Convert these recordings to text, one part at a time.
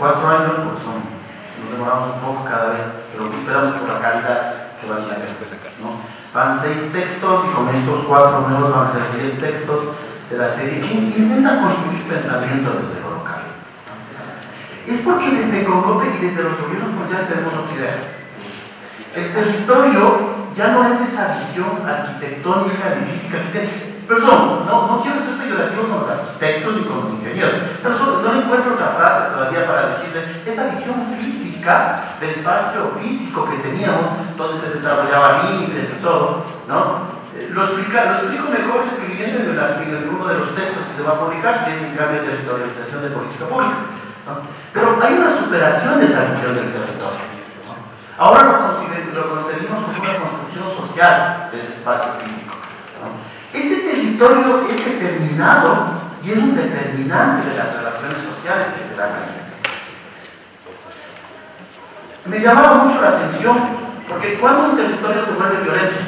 cuatro años, porque son, nos demoramos un poco cada vez, pero esperamos por la calidad que vale la pena. ¿no? Van seis textos y con estos cuatro nuevos van a ser diez textos de la serie que intentan construir pensamiento desde lo local. Es porque desde Concope y desde los gobiernos provinciales tenemos otra idea. El territorio ya no es esa visión arquitectónica ni física Perdón, no, no quiero ser peyorativo con los arquitectos ni con los ingenieros, pero no encuentro otra frase todavía para decirle esa visión física de espacio físico que teníamos, donde se desarrollaba límites y todo, ¿no? Lo, explica, lo explico mejor escribiendo en, en, uno de los textos que se va a publicar, que es en cambio de territorialización de política pública. Pero hay una superación de esa visión del territorio. Ahora lo, lo concebimos como una construcción social de ese espacio físico. Territorio es determinado y es un determinante de las relaciones sociales que se dan ahí. Me llamaba mucho la atención, porque cuando un territorio se vuelve violento,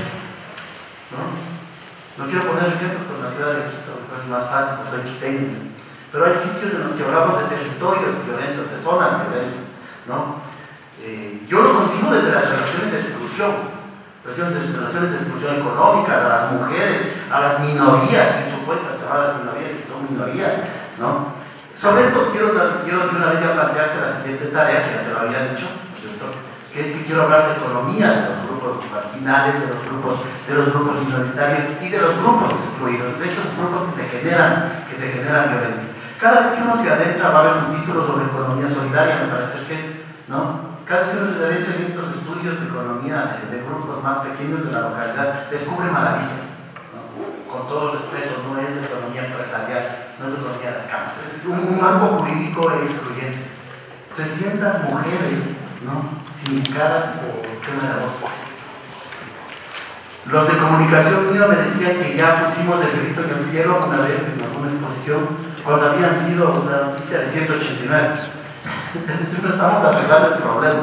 ¿no? quiero poner ejemplos con la ciudad de Quito, es más fácil, pues soy quiteño. Pero hay sitios en los que hablamos de territorios violentos, de zonas violentas, ¿no? Eh, yo lo consigo desde las relaciones de exclusión, relaciones de, relaciones de exclusión económicas, a las mujeres, a las minorías, si supuestas llamadas minorías, si son minorías, ¿no? Sobre esto quiero, quiero de una vez ya plantearte la siguiente tarea, que ya te lo había dicho, ¿no es cierto? Que es que quiero hablar de economía de los grupos marginales, de los grupos, de los grupos minoritarios y de los grupos excluidos, de estos grupos que se generan, que se generan violencia. Cada vez que uno se adentra va a haber un título sobre economía solidaria, me parece que es, ¿no? Cada vez que adentra en estos estudios de economía de, grupos más pequeños de la localidad, descubre maravillas. Con todo respeto, no es de economía empresarial, no es de economía de las cámaras, es un, marco jurídico excluyente. 300 mujeres ¿no? sindicadas por tema de dos los de comunicación mío me decían que ya pusimos el grito en el cielo una vez en alguna exposición cuando habían sido una noticia de 189. Es decir, no estamos arreglando el problema.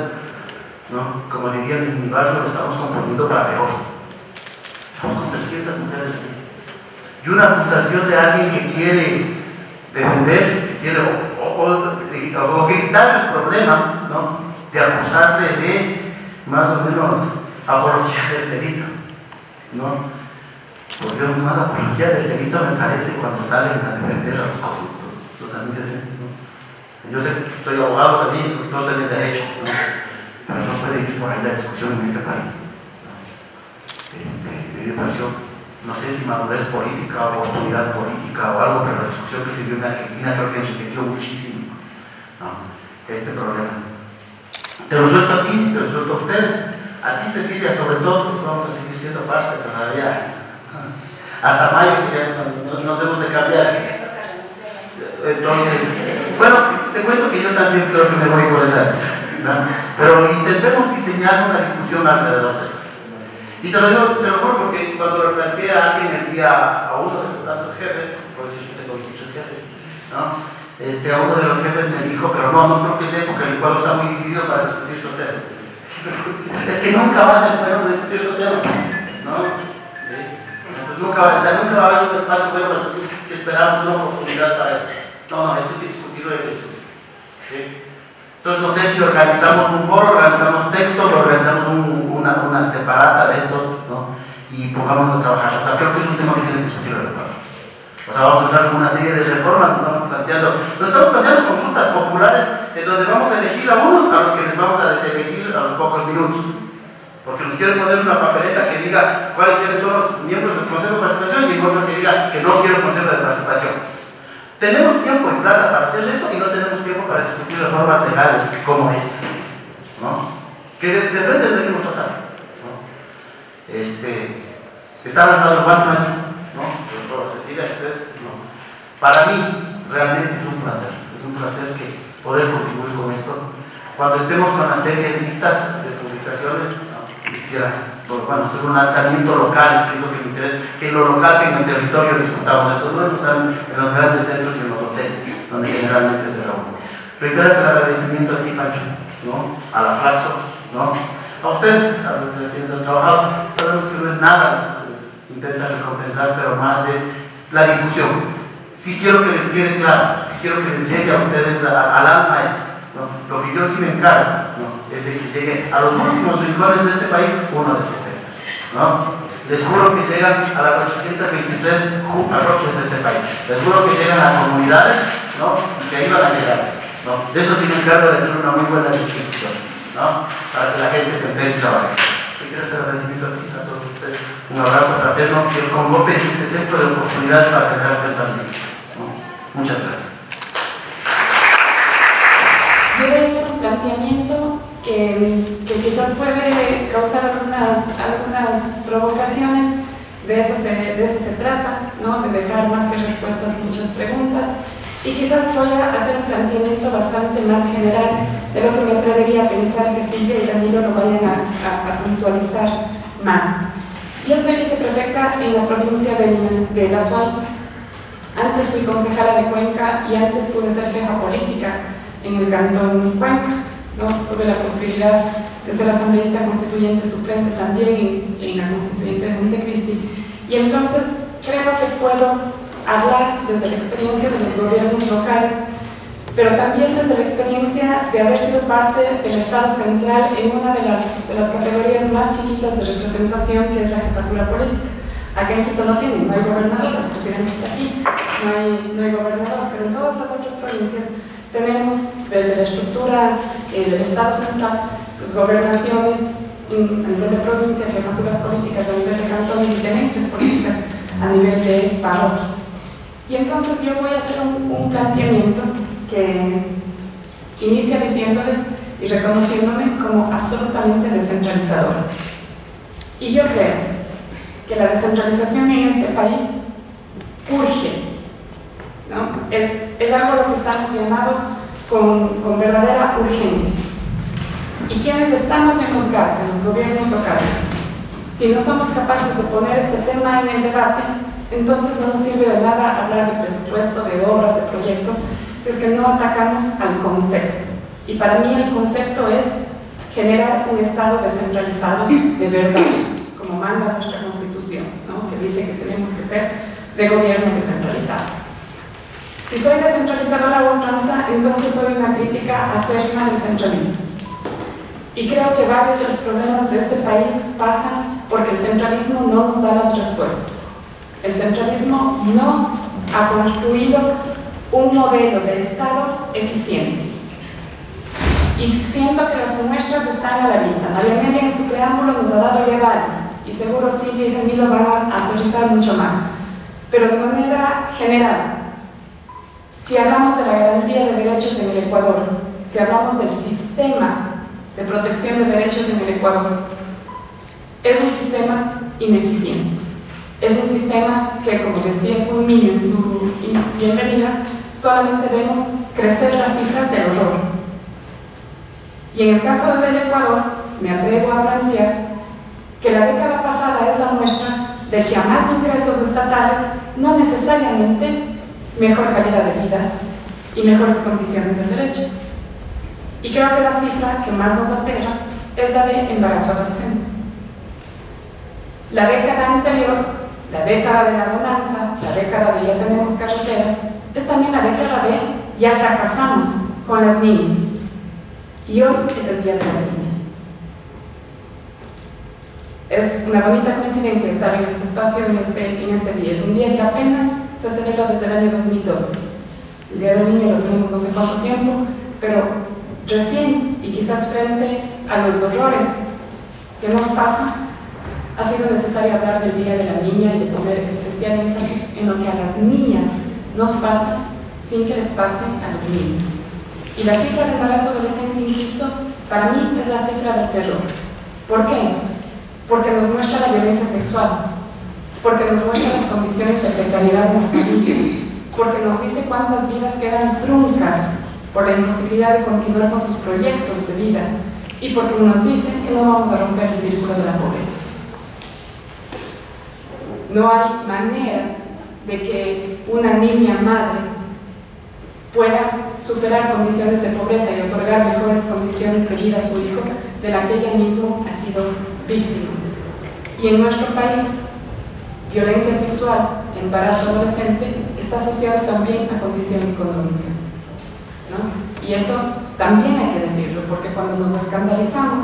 ¿no? Como dirían en mi barrio, lo estamos componiendo para peor. Estamos con 300 mujeres así. Y una acusación de alguien que quiere defender, que quiere o, gritar el problema, ¿no? de acusarle de más o menos apología del delito. ¿no? Pues vemos más apología del delito, me parece, cuando salen a defender a los corruptos. Totalmente. Yo sé, soy abogado también, no sé de derecho, pero no puede ir por ahí la discusión en este país. Este, me pareció, no sé si madurez política, oportunidad política o algo, pero la discusión que se dio en Argentina creo que enriqueció muchísimo este problema. Te lo suelto a ti, te lo suelto a ustedes. A ti, Cecilia, sobre todo, pues vamos a seguir siendo parte todavía. Hasta mayo, que ya nos, hemos de cambiar. Entonces, bueno, te cuento que yo también creo que me voy por esa. Pero intentemos diseñar una discusión alrededor de esto. Y te lo digo, te lo juro porque cuando lo planteé a alguien el día, a uno de los tantos jefes, por eso yo tengo muchos jefes, ¿no? Este, a uno de los jefes me dijo, pero no, no creo que sea porque el cuadro está muy dividido para discutir estos temas es que nunca va a ser bueno discutir esos temas. ¿no? Nunca o nunca va a haber un espacio bueno para discutir si esperamos una oportunidad para eso. No, no, esto hay que discutirlo, hay que discutir. ¿sí? Entonces no sé si organizamos un foro, organizamos textos, organizamos un, una, una separata de estos, ¿no? Y pongámonos a trabajar. O sea, creo que es un tema que tiene que discutir el recurso. O sea, vamos a entrar con una serie de reformas, nos estamos planteando, nos estamos planteando consultas populares en donde vamos a elegir a unos a los que les vamos a deselegir a los pocos minutos. Porque nos quieren poner una papeleta que diga cuáles son los miembros del Consejo de Participación y otro que diga que no quiero Consejo de Participación. Tenemos tiempo y plata para hacer eso y no tenemos tiempo para discutir reformas legales como estas. ¿no? Que de, de frente deberíamos tratar. ¿no? Este, ¿Está avanzado el cuánto, maestro? ¿No? Para mí, realmente es un placer, es un placer que poder contribuir con esto. Cuando estemos con las series listas de publicaciones, quisiera bueno, hacer un lanzamiento local, es que es lo que me interesa, que lo local, que en el territorio discutamos esto, no en los grandes centros y en los hoteles, donde generalmente se reúnen. Reiterar el agradecimiento a ti, Pancho, ¿no? a la Flaxo, ¿no? a ustedes, a los que han trabajado. Sabemos que no es nada se les intenta recompensar, pero más es la difusión. Si quiero que les quede claro, si quiero que les llegue a ustedes al alma esto, ¿no? lo que yo sí me encargo ¿no? es de que llegue a los últimos rincones de este país uno de esos textos. ¿no? Les juro que llegan a las 823 parroquias de este país. Les juro que llegan a comunidades ¿no? que ahí van a llegar. De eso sí me encargo de hacer una muy buena distribución. ¿no? Para que la gente se entere y trabaje. Yo quiero hacer agradecimiento a, a todos ustedes. Un abrazo fraterno. Que el Congope es este centro de oportunidades para generar pensamiento. Muchas gracias. Yo voy a hacer un planteamiento que, que quizás puede causar algunas, algunas provocaciones, de eso, se, de eso se trata, ¿no? de dejar más que respuestas muchas preguntas. Y quizás voy a hacer un planteamiento bastante más general de lo que me atrevería a pensar que Silvia y Danilo lo vayan a, a, a puntualizar más. Yo soy viceprefecta en la provincia de, de La Suay. Antes fui concejala de Cuenca y antes pude ser jefa política en el cantón Cuenca. ¿no? Tuve la posibilidad de ser asambleísta constituyente suplente también en, en la constituyente de Montecristi. Y entonces creo que puedo hablar desde la experiencia de los gobiernos locales, pero también desde la experiencia de haber sido parte del Estado central en una de las, de las categorías más chiquitas de representación, que es la jefatura política. Acá en Quito no tienen, no hay gobernador, el presidente está aquí, no hay, no hay gobernador, pero en todas las otras provincias tenemos desde la estructura eh, del Estado central, pues gobernaciones a nivel de provincia, jefaturas políticas a nivel de cantones y tenencias políticas a nivel de parroquias. Y entonces yo voy a hacer un, planteamiento que inicia diciéndoles y reconociéndome como absolutamente descentralizadora. Y yo creo que la descentralización en este país urge, ¿no? es, algo a lo que estamos llamados con verdadera urgencia. Y quienes estamos en los GATS, en los gobiernos locales, si no somos capaces de poner este tema en el debate, entonces no nos sirve de nada hablar de presupuesto, de obras, de proyectos, si es que no atacamos al concepto. Y para mí el concepto es generar un Estado descentralizado de verdad, como manda nuestra Constitución, ¿no? que dice que tenemos que ser de gobierno descentralizado. Si soy descentralizadora o ultranza, entonces soy una crítica acérrima del centralismo. Y creo que varios de los problemas de este país pasan porque el centralismo no nos da las respuestas. El centralismo no ha construido un modelo de Estado eficiente. Y siento que las muestras están a la vista. María Amelia en su preámbulo nos ha dado ya varias, y seguro Silvia y Danilo van a aterrizar mucho más. Pero de manera general, si hablamos de la garantía de derechos en el Ecuador, si hablamos del sistema de protección de derechos en el Ecuador, es un sistema ineficiente. Es un sistema que, como decía Fulminio en su bienvenida, solamente vemos crecer las cifras del horror. Y en el caso del Ecuador, me atrevo a plantear que la década pasada es la muestra de que a más ingresos estatales, no necesariamente mejor calidad de vida y mejores condiciones de derechos. Y creo que la cifra que más nos aterra es la de embarazo adolescente. La década anterior la década de la bonanza, la década de ya tenemos carreteras, es también la década de ya fracasamos con las niñas. Y hoy es el Día de las Niñas. Es una bonita coincidencia estar en este espacio en este, en este día. Es un día que apenas se celebra desde el año 2012. El Día del Niño lo tenemos no sé cuánto tiempo, pero recién y quizás frente a los horrores que nos pasan, ha sido necesario hablar del Día de la Niña y de poner especial énfasis en lo que a las niñas nos pasa sin que les pase a los niños. Y la cifra del embarazo adolescente, insisto, para mí es la cifra del terror. ¿Por qué? Porque nos muestra la violencia sexual, porque nos muestra las condiciones de precariedad en las familias, porque nos dice cuántas vidas quedan truncas por la imposibilidad de continuar con sus proyectos de vida y porque nos dice que no vamos a romper el círculo de la pobreza. No hay manera de que una niña madre pueda superar condiciones de pobreza y otorgar mejores condiciones de vida a su hijo de la que ella misma ha sido víctima. Y en nuestro país, violencia sexual, embarazo adolescente, está asociado también a condición económica. Y eso también hay que decirlo, porque cuando nos escandalizamos,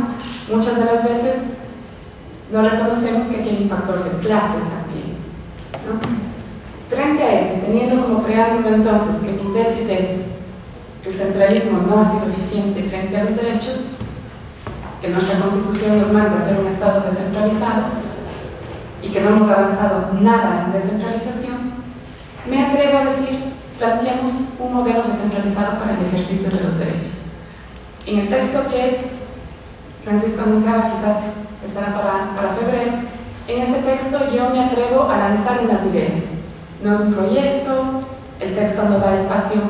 muchas de las veces no reconocemos que aquí hay un factor de clase también. Frente a esto, teniendo como preámbulo entonces que mi tesis es el centralismo no ha sido eficiente frente a los derechos, que nuestra constitución nos manda a ser un Estado descentralizado y que no hemos avanzado nada en descentralización, me atrevo a decir, planteamos un modelo descentralizado para el ejercicio de los derechos. En el texto que Francisco anunciaba, quizás estará para, para febrero, en ese texto yo me atrevo a lanzar unas ideas. No es un proyecto, el texto no da espacio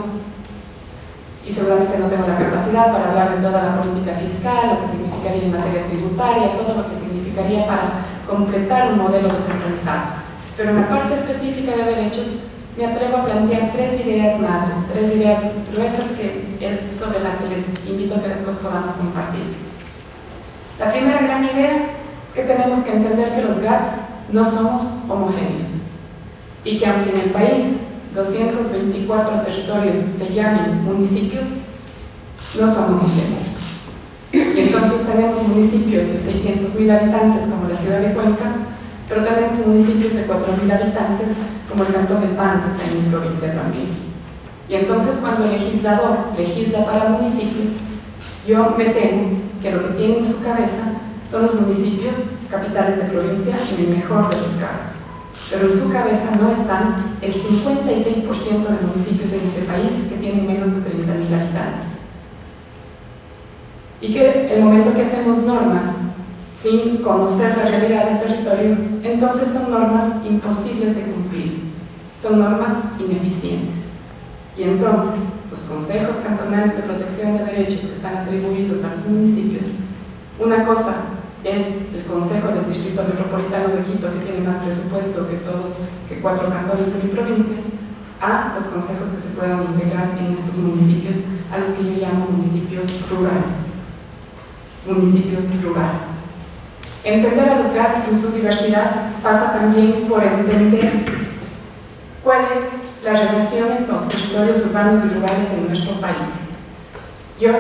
y seguramente no tengo la capacidad para hablar de toda la política fiscal, lo que significaría en materia tributaria, todo lo que significaría para completar un modelo descentralizado. Pero en la parte específica de derechos me atrevo a plantear tres ideas madres, tres ideas gruesas que es sobre la que les invito a que después podamos compartir. La primera gran idea es que tenemos que entender que los GATS no somos homogéneos y que aunque en el país 224 territorios se llamen municipios, no son homogéneos. Y entonces tenemos municipios de 600.000 habitantes como la ciudad de Cuenca, pero tenemos municipios de 4.000 habitantes como el Cantón del Pan, que está en mi provincia también. Y entonces cuando el legislador legisla para municipios, yo me temo que lo que tiene en su cabeza son los municipios capitales de provincia en el mejor de los casos. Pero en su cabeza no están el 56% de municipios en este país que tienen menos de 30.000 habitantes. Y que el momento que hacemos normas sin conocer la realidad del territorio, entonces son normas imposibles de cumplir, son normas ineficientes. Y entonces los consejos cantonales de protección de derechos que están atribuidos a los municipios, una cosa es el Consejo del Distrito Metropolitano de Quito, que tiene más presupuesto que todos, que cuatro cantones de mi provincia, a los consejos que se puedan integrar en estos municipios, a los que yo llamo municipios rurales. Municipios rurales. Entender a los GATS en su diversidad pasa también por entender cuál es la relación entre los territorios urbanos y rurales en nuestro país. Yo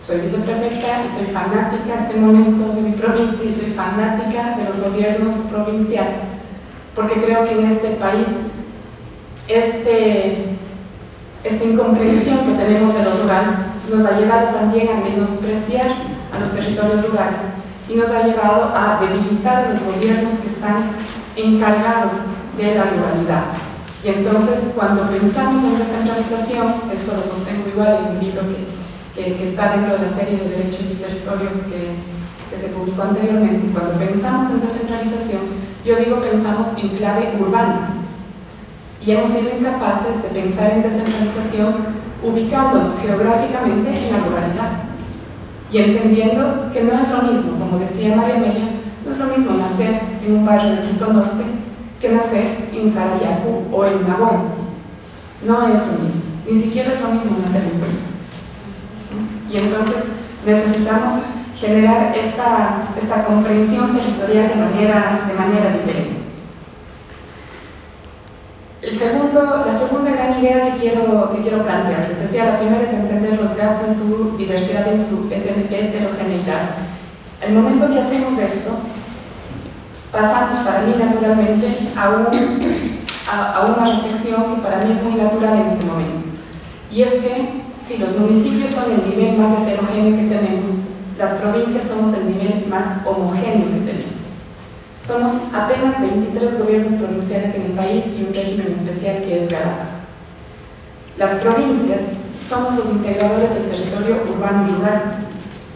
soy viceprefecta y soy fanática a este momento de mi provincia y soy fanática de los gobiernos provinciales, porque creo que en este país este, esta incomprensión que tenemos de lo rural nos ha llevado también a menospreciar a los territorios rurales y nos ha llevado a debilitar a los gobiernos que están encargados de la ruralidad. Y entonces, cuando pensamos en descentralización, esto lo sostengo igual en un libro que, que, está dentro de la serie de derechos y territorios que, que se publicó anteriormente, cuando pensamos en descentralización, yo digo pensamos en clave urbana. Y hemos sido incapaces de pensar en descentralización ubicándonos geográficamente en la ruralidad y entendiendo que no es lo mismo, como decía María Amelia, no es lo mismo nacer en un barrio de Quito Norte que nacer en Sarayacu o en Gabón. No es lo mismo, ni siquiera es lo mismo nacer en Cuenca. Y entonces necesitamos generar esta, esta comprensión territorial de manera, de manera diferente. El segundo, la segunda gran idea que quiero, que quiero plantear, les decía, la primera es entender los GATS en su diversidad y su heterogeneidad. El momento que hacemos esto, pasamos para mí naturalmente a, a, a una reflexión que para mí es muy natural en este momento. Y es que si los municipios son el nivel más heterogéneo que tenemos, las provincias somos el nivel más homogéneo que tenemos. Somos apenas 23 gobiernos provinciales en el país y un régimen especial que es Galápagos. Las provincias somos los integradores del territorio urbano y rural.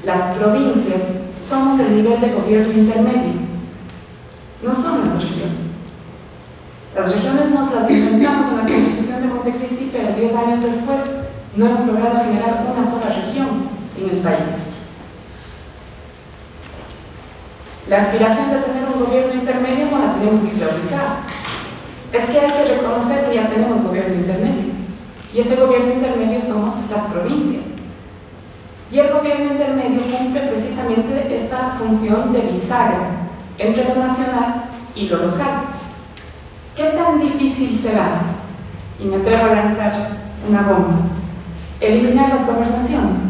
Las provincias somos el nivel de gobierno intermedio. No son las regiones. Las regiones nos las inventamos en la Constitución de Montecristi, pero 10 años después no hemos logrado generar una sola región en el país. La aspiración de tener un gobierno intermedio no la tenemos que claudicar. Es que hay que reconocer que ya tenemos gobierno intermedio. Y ese gobierno intermedio somos las provincias. Y el gobierno intermedio cumple precisamente esta función de bisagra entre lo nacional y lo local. ¿Qué tan difícil será? Y me atrevo a lanzar una bomba. Eliminar las gobernaciones.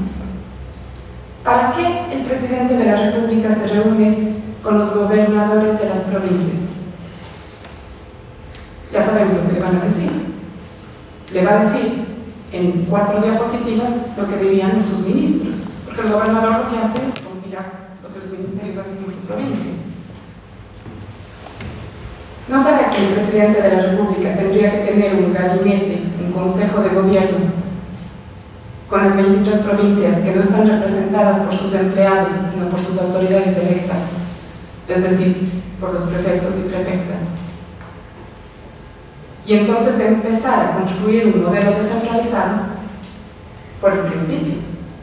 ¿Para qué el presidente de la República se reúne con los gobernadores de las provincias? Ya sabemos lo que le van a decir. Le va a decir en cuatro diapositivas lo que dirían sus ministros, porque el gobernador lo que hace es compilar lo que los ministerios hacen en su provincia. ¿No sabe que el presidente de la República tendría que tener un gabinete, un consejo de gobierno, con las 23 provincias que no están representadas por sus empleados, sino por sus autoridades electas, es decir, por los prefectos y prefectas? y entonces empezar a construir un modelo descentralizado por el principio,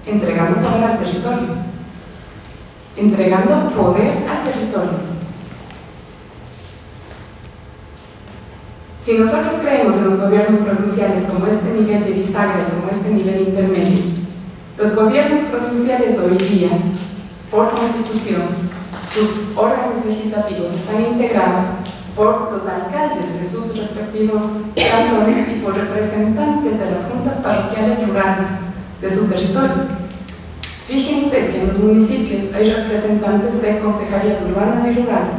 entregando poder al territorio, entregando poder al territorio. Si nosotros creemos en los gobiernos provinciales como este nivel de bisagra, como este nivel intermedio, los gobiernos provinciales hoy día, por constitución, sus órganos legislativos están integrados por los alcaldes de sus respectivos cantones y por representantes de las juntas parroquiales rurales de su territorio. Fíjense que en los municipios hay representantes de consejerías urbanas y rurales,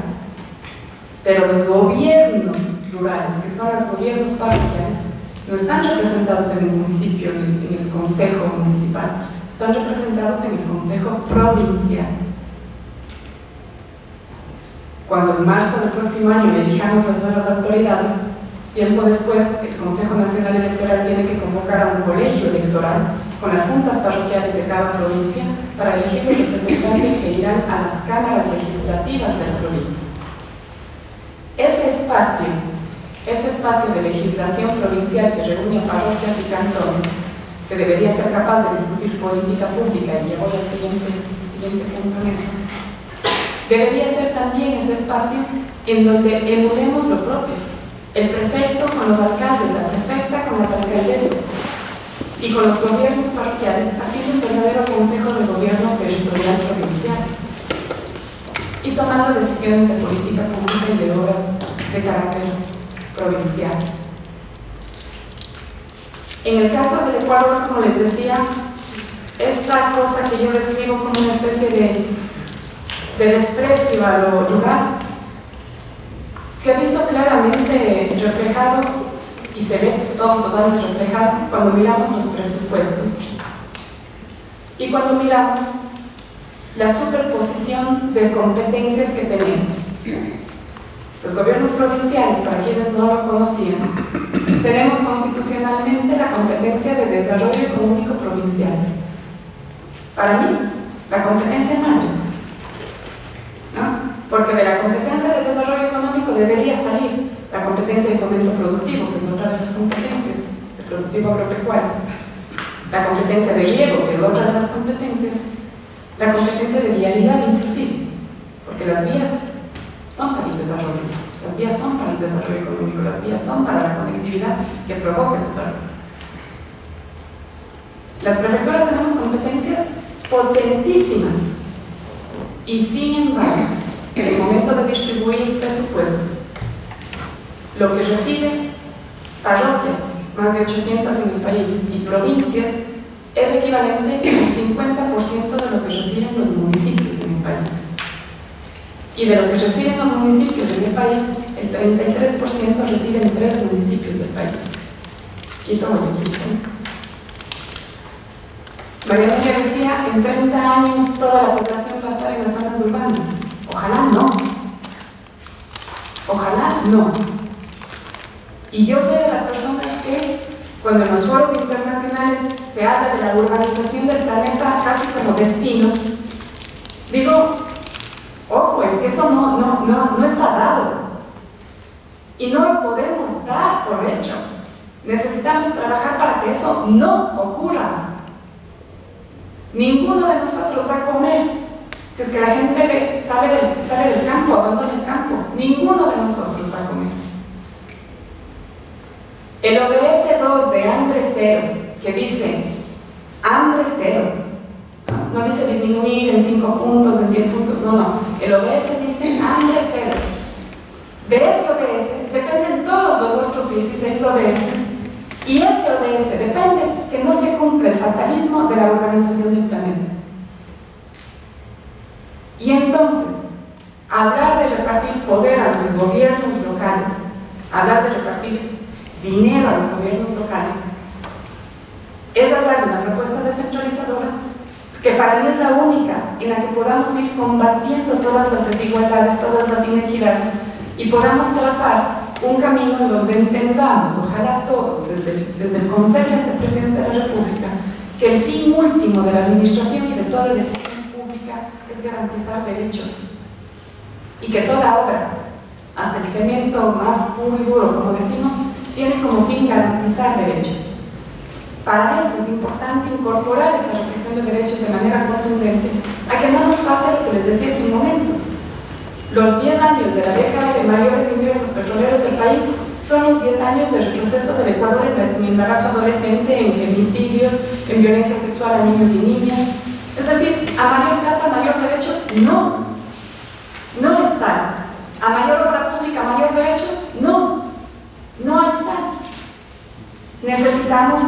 pero los gobiernos rurales, que son los gobiernos parroquiales, no están representados en el municipio, en el, consejo municipal, están representados en el consejo provincial. Cuando en marzo del próximo año elijamos las nuevas autoridades, tiempo después el Consejo Nacional Electoral tiene que convocar a un colegio electoral con las juntas parroquiales de cada provincia para elegir los representantes que irán a las cámaras legislativas de la provincia. Ese espacio, ese espacio de legislación provincial que reúne a parroquias y cantones, que debería ser capaz de discutir política pública, y ya al siguiente, siguiente punto en eso, debería ser también ese espacio en donde emulemos lo propio. El prefecto con los alcaldes, la prefecta con las alcaldesas y con los gobiernos parroquiales, haciendo un verdadero consejo de gobierno territorial provincial y tomando decisiones de política pública y de obras de carácter provincial. En el caso del Ecuador, como les decía, esta cosa que yo describo como una especie de de desprecio a lo rural se ha visto claramente reflejado y se ve todos los años reflejado cuando miramos los presupuestos y cuando miramos la superposición de competencias que tenemos. Los gobiernos provinciales, para quienes no lo conocían, tenemos constitucionalmente la competencia de desarrollo económico provincial. Para mí, la competencia madre, porque de la competencia de desarrollo económico debería salir la competencia de fomento productivo, que es otra de las competencias, el productivo agropecuario, la competencia de riego, que es otra de las competencias, la competencia de vialidad inclusive, porque las vías son para el desarrollo, las vías son para el desarrollo económico, las vías son para la conectividad que provoca el desarrollo. Las prefecturas tenemos competencias potentísimas y sin embargo en el momento de distribuir presupuestos. Lo que reciben parroquias, más de 800 en el país, y provincias, es equivalente al 50% de lo que reciben los municipios en el país. Y de lo que reciben los municipios en el país, el 33% reciben tres municipios del país. Quito, Guayaquil. María María decía, en 30 años toda la población va a estar en las zonas urbanas. Ojalá no. Ojalá no. Y yo soy de las personas que cuando en los foros internacionales se habla de la urbanización del planeta casi como destino, digo, ojo, es que eso no, no, no, no está dado. Y no lo podemos dar por hecho. Necesitamos trabajar para que eso no ocurra. Ninguno de nosotros va a comer si es que la gente sale del, del campo, abandona el campo, ninguno de nosotros va a comer. El ODS 2 de hambre cero, que dice hambre cero, no dice disminuir en 5 puntos, en 10 puntos, no, no. El ODS dice hambre cero. De ese ODS dependen todos los otros 16 ODS y ese ODS depende que no se cumpla el fatalismo de la organización del planeta. Y entonces, hablar de repartir poder a los gobiernos locales, hablar de repartir dinero a los gobiernos locales, es hablar de una propuesta descentralizadora que para mí es la única en la que podamos ir combatiendo todas las desigualdades, todas las inequidades y podamos trazar un camino en donde entendamos, ojalá todos, desde el, desde el Consejo de este Presidente de la República, que el fin último de la administración y de toda decisión garantizar derechos y que toda obra, hasta el cemento más puro y duro, como decimos, tiene como fin garantizar derechos. Para eso es importante incorporar esta reflexión de derechos de manera contundente a que no nos pase lo que les decía hace un momento. Los 10 años de la década de mayores ingresos petroleros del país son los 10 años de retroceso del Ecuador en embarazo adolescente, en femicidios, en violencia sexual a niños y niñas. Es decir, a mayor plata, mayor derechos, no. No están. A mayor obra pública, mayor derechos, no. No están. Necesitamos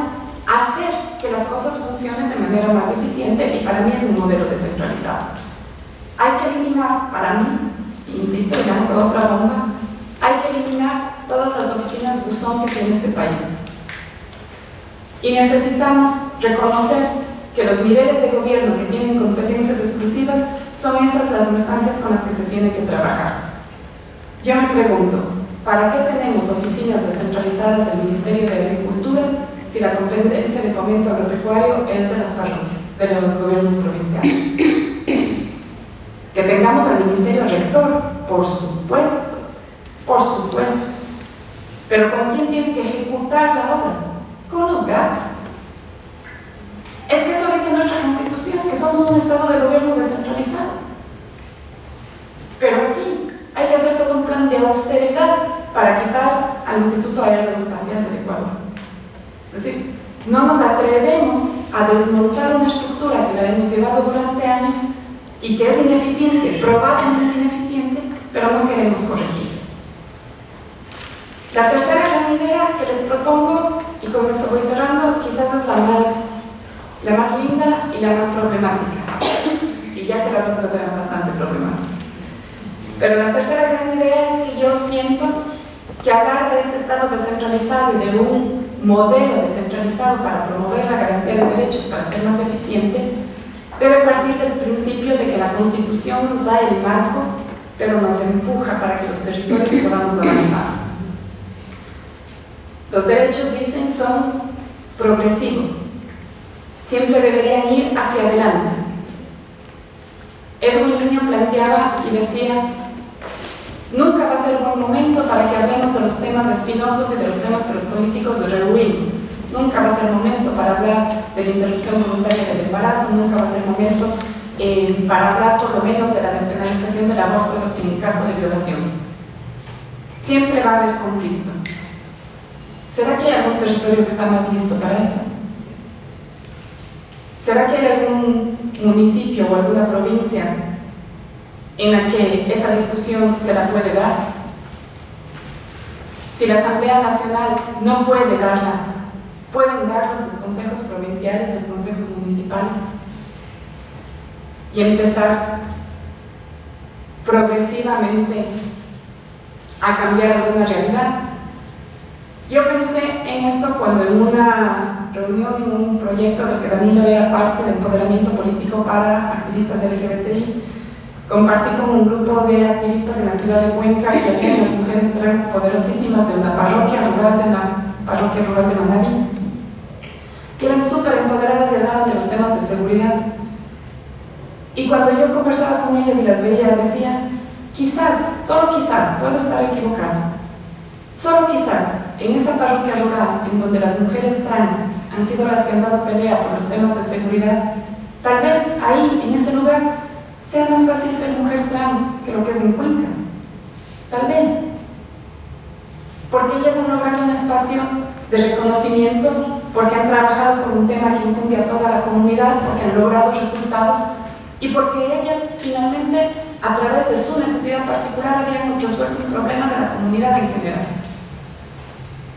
hacer que las cosas funcionen de manera más eficiente y para mí es un modelo descentralizado. Hay que eliminar, para mí, insisto, ya es otra bomba, hay que eliminar todas las oficinas buzón que tiene este país. Y necesitamos reconocer que los niveles de gobierno que tienen competencias exclusivas son esas las instancias con las que se tiene que trabajar. Yo me pregunto, ¿para qué tenemos oficinas descentralizadas del Ministerio de Agricultura si la competencia de fomento agropecuario es de las parroquias, de los gobiernos provinciales. Que tengamos al ministerio rector, por supuesto, por supuesto. Pero ¿con quién tiene que ejecutar la obra? Con los GATS. Es que eso dice nuestra constitución, que somos un estado de gobierno descentralizado. Pero aquí hay que hacer todo un plan de austeridad para quitar al Instituto Aeroespacial del Ecuador. Es decir, no nos atrevemos a desmontar una estructura que la hemos llevado durante años y que es ineficiente, probablemente ineficiente, pero no queremos corregir. La tercera gran idea que les propongo, y con esto voy cerrando, quizás es la la más linda y la más problemática, y ya que las otras eran bastante problemáticas. Pero la tercera gran idea es que yo siento que hablar de este Estado descentralizado y de un modelo descentralizado para promover la garantía de derechos para ser más eficiente, debe partir del principio de que la Constitución nos da el marco, pero nos empuja para que los territorios podamos avanzar. Los derechos, dicen, son progresivos. Siempre deberían ir hacia adelante. Edwin Niño planteaba y decía Nunca va a ser un buen momento para que hablemos de los temas espinosos y de los temas que los políticos rehuimos. Nunca va a ser momento para hablar de la interrupción voluntaria del embarazo, nunca va a ser momento eh, para hablar por lo menos de la despenalización del aborto en caso de violación. Siempre va a haber conflicto. ¿Será que hay algún territorio que está más listo para eso? ¿Será que hay algún municipio o alguna provincia en la que esa discusión se la puede dar. Si la Asamblea Nacional no puede darla, pueden darlos los consejos provinciales, los consejos municipales y empezar progresivamente a cambiar alguna realidad. Yo pensé en esto cuando en una reunión, en un proyecto del que Danilo era parte de empoderamiento político para activistas LGBTI, Compartí con un grupo de activistas en la ciudad de Cuenca y había unas mujeres trans poderosísimas de una parroquia rural de la parroquia rural de Manabí, que eran súper empoderadas y hablaban de los temas de seguridad. Y cuando yo conversaba con ellas y las veía, decía, quizás, solo quizás, puedo estar equivocada, solo quizás en esa parroquia rural en donde las mujeres trans han sido las que han dado pelea por los temas de seguridad, tal vez ahí, en ese lugar, sea más fácil ser mujer trans que lo que es en Cuenca. Tal vez. Porque ellas han logrado un espacio de reconocimiento porque han trabajado por un tema que incumbe a toda la comunidad, porque han logrado resultados y porque ellas finalmente, a través de su necesidad particular, habían resuelto un problema de la comunidad en general.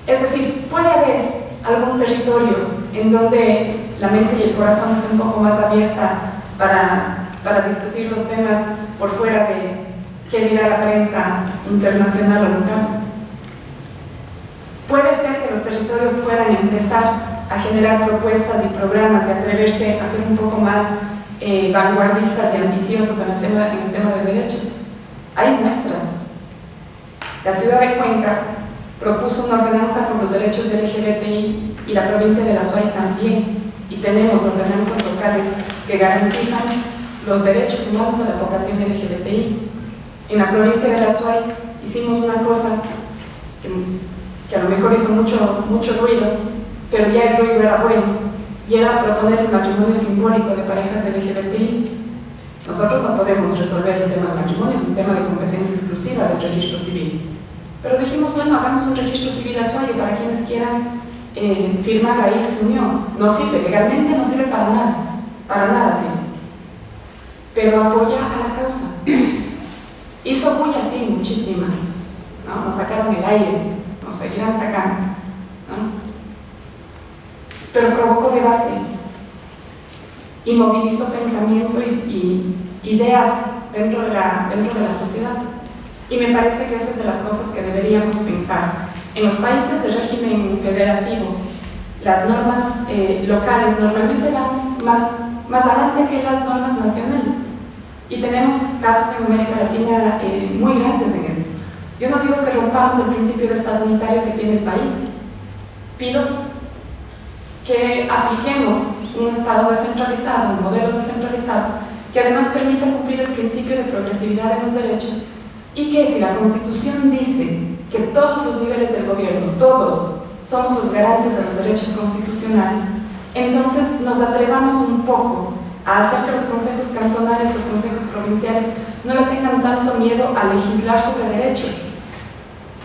Es decir, puede haber algún territorio en donde la mente y el corazón estén un poco más abierta para, para discutir los temas por fuera de qué dirá la prensa internacional o local. Puede ser que los territorios puedan empezar a generar propuestas y programas y atreverse a ser un poco más eh, vanguardistas y ambiciosos en el, tema, en el tema de derechos. Hay muestras. La ciudad de Cuenca propuso una ordenanza por los derechos LGBTI y la provincia de La Suay también. Y tenemos ordenanzas locales que garantizan los derechos humanos de la población LGBTI. En la provincia de La Suay hicimos una cosa que, a lo mejor hizo mucho, mucho ruido, pero ya el ruido era bueno, y era proponer el matrimonio simbólico de parejas LGBTI. Nosotros no podemos resolver el tema del matrimonio, es un tema de competencia exclusiva del registro civil. Pero dijimos, bueno, hagamos un registro civil a Suayo para quienes quieran eh, firmar ahí su unión. No sirve, legalmente no sirve para nada, para nada sirve. Pero apoya a la causa. Hizo bulla, sí, muchísima. ¿no? Nos sacaron el aire, nos seguirán sacando. ¿no? Pero provocó debate y movilizó pensamiento y, y ideas dentro de, la, dentro de la sociedad. Y me parece que esa es de las cosas que deberíamos pensar. En los países de régimen federativo, las normas eh, locales normalmente van más, más adelante que las normas nacionales. Y tenemos casos en América Latina eh, muy grandes en esto. Yo no digo que rompamos el principio de Estado unitario que tiene el país. Pido que apliquemos un Estado descentralizado, un modelo descentralizado, que además permita cumplir el principio de progresividad de los derechos y que si la Constitución dice que todos los niveles del gobierno, todos, somos los garantes de los derechos constitucionales, entonces nos atrevamos un poco a hacer que los consejos cantonales, los consejos provinciales, no le tengan tanto miedo a legislar sobre derechos.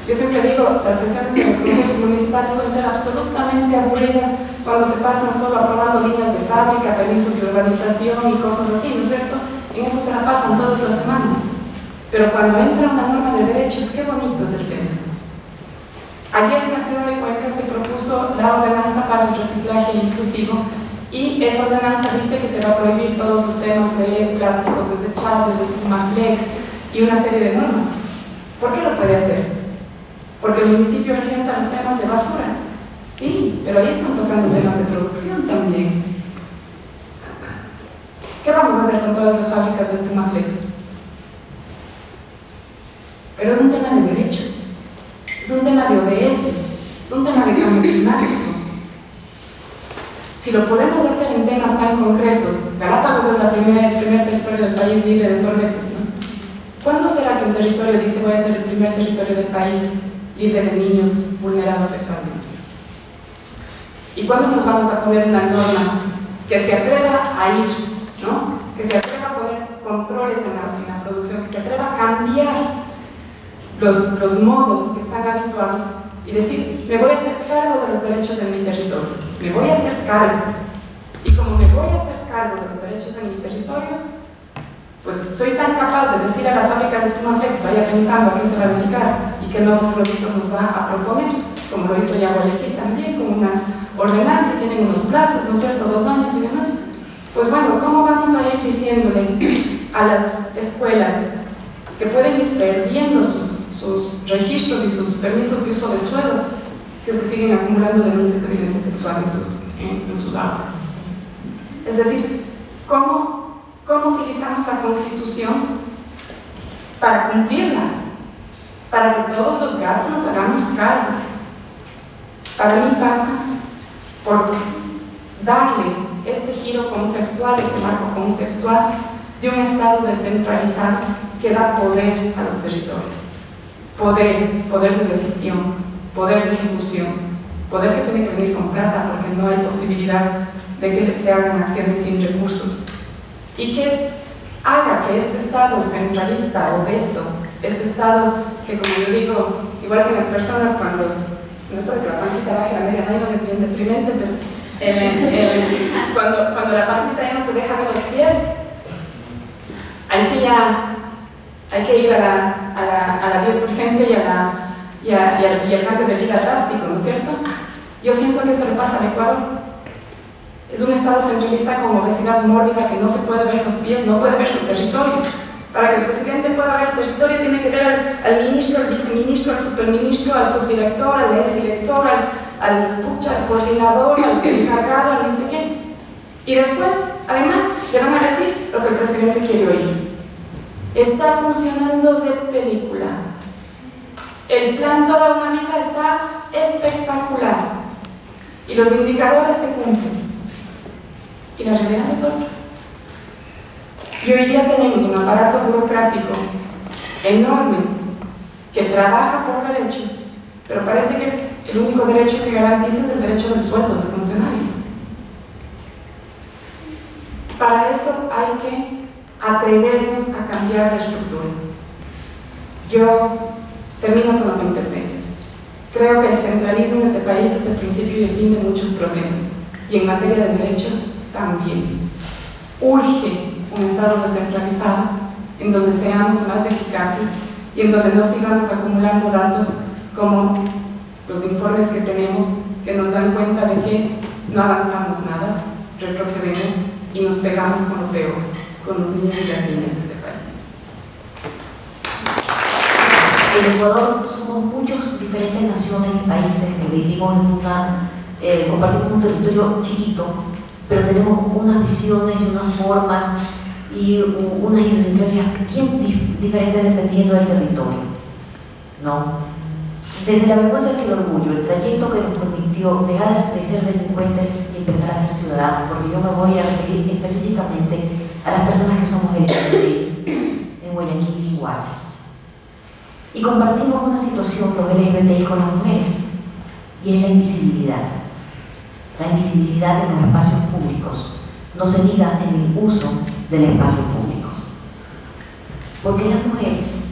Yo siempre digo, las sesiones de los consejos municipales pueden ser absolutamente aburridas cuando se pasan solo aprobando líneas de fábrica, permisos de urbanización y cosas así, ¿no es cierto? En eso se la pasan todas las semanas. Pero cuando entra una norma de derechos, qué bonito es el tema. Ayer en la ciudad de Cuenca se propuso la ordenanza para el reciclaje inclusivo y esa ordenanza dice que se va a prohibir todos los temas de plásticos desechables, de flex y una serie de normas. ¿Por qué lo puede hacer? Porque el municipio regenta los temas de basura. Sí, pero ahí están tocando temas de producción también. ¿Qué vamos a hacer con todas las fábricas de flex? Pero es un tema de derechos, es un tema de ODS, es un tema de cambio climático. Si lo podemos hacer en temas tan concretos, Galápagos es la el primer territorio del país libre de sorbetes, ¿no? ¿Cuándo será que un territorio dice voy a ser el primer territorio del país libre de niños vulnerados sexualmente? ¿Y cuándo nos vamos a poner una norma que se atreva a ir, ¿no? que se atreva a poner controles en la, en la producción, que se atreva a cambiar los, los modos que están habituados y decir, me voy a hacer cargo de los derechos en mi territorio, me voy a hacer cargo. Y como me voy a hacer cargo de los derechos en mi territorio, pues soy tan capaz de decir a la fábrica de Espumaflex, vaya pensando a qué se va a dedicar y qué nuevos productos nos va a proponer, como lo hizo ya Guayaquil también, con una ordenanza, tienen unos plazos, ¿no es cierto?, dos años y demás. Pues bueno, ¿cómo vamos a ir diciéndole a las escuelas que pueden ir perdiendo sus sus registros y sus permisos de uso de suelo si es que siguen acumulando denuncias de violencia sexual en sus, en, aulas. Es decir, ¿cómo, ¿cómo utilizamos la Constitución para cumplirla? Para que todos los GATS nos hagamos cargo. Para mí pasa por darle este giro conceptual, este marco conceptual de un Estado descentralizado que da poder a los territorios poder, poder de decisión, poder de ejecución, poder que tiene que venir con plata porque no hay posibilidad de que se hagan acciones sin recursos. Y que haga que este Estado centralista, obeso, este Estado que como yo digo, igual que las personas cuando no esto de que la pancita baje la media no es bien deprimente, pero cuando, cuando la pancita ya no te deja ver los pies, ahí sí ya hay que ir a la, a la, a la dieta urgente y, a la, y, a, y, al, cambio de vida drástico, ¿no es cierto? Yo siento que eso le pasa al Ecuador. Es un estado centralista con obesidad mórbida que no se puede ver los pies, no puede ver su territorio. Para que el presidente pueda ver el territorio tiene que ver al, ministro, al viceministro, al superministro, al subdirector, al director, al, al, al coordinador, al encargado, al ni sé qué. Y después, además, le van a decir lo que el presidente quiere oír. Está funcionando de película. El plan Toda una vida está espectacular. Y los indicadores se cumplen. Y la realidad es otra. Y hoy día tenemos un aparato burocrático enorme que trabaja por derechos, pero parece que el único derecho que garantiza es el derecho del sueldo del funcionario. Para eso hay que atrevernos a cambiar la estructura. Yo termino lo que empecé. Creo que el centralismo en este país es el principio y el fin de muchos problemas, y en materia de derechos también. Urge un Estado descentralizado en donde seamos más eficaces y en donde no sigamos acumulando datos como los informes que tenemos que nos dan cuenta de que no avanzamos nada, retrocedemos y nos pegamos con lo peor, con los niños y las niñas de este país. En Ecuador somos muchos diferentes naciones y países que vivimos en una, eh, compartimos un territorio chiquito, pero tenemos unas visiones y unas formas y unas idiosincrasias bien diferentes dependiendo del territorio. ¿no? Desde la vergüenza hacia el orgullo, el trayecto que nos permitió dejar de ser delincuentes y empezar a ser ciudadanos, porque yo me voy a referir específicamente a las personas que somos LGBTI en Guayaquil y Guayas. Y compartimos una situación los LGBTI con las mujeres, y es la invisibilidad. La invisibilidad en los espacios públicos, no se diga en el uso del espacio público. Porque las mujeres,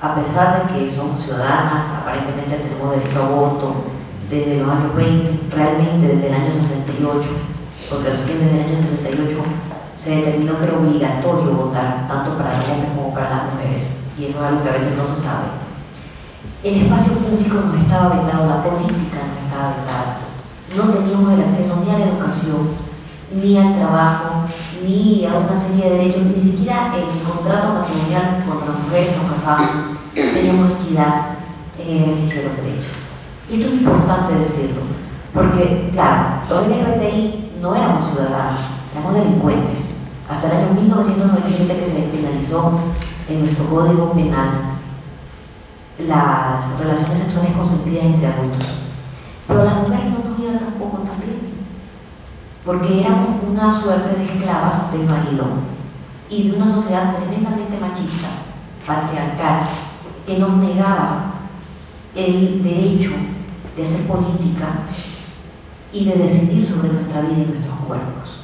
a pesar de que somos ciudadanas, aparentemente tenemos derecho a voto desde los años 20, realmente desde el año 68, porque recién desde el año 68 se determinó que era obligatorio votar tanto para los hombres como para las mujeres, y eso es algo que a veces no se sabe. El espacio público nos estaba vetado, la política nos estaba vetada. No teníamos el acceso ni a la educación, ni al trabajo, ni a una serie de derechos, ni siquiera el contrato matrimonial cuando las mujeres nos casábamos teníamos equidad en el ejercicio de los derechos. Y esto es importante decirlo, porque claro, los LGBTI no éramos ciudadanos, éramos delincuentes. Hasta el año 1997 que se penalizó en nuestro código penal las relaciones sexuales consentidas entre adultos. Pero las mujeres no nos iban tampoco también porque éramos una suerte de esclavas del marido y de una sociedad tremendamente machista, patriarcal, que nos negaba el derecho de hacer política y de decidir sobre nuestra vida y nuestros cuerpos.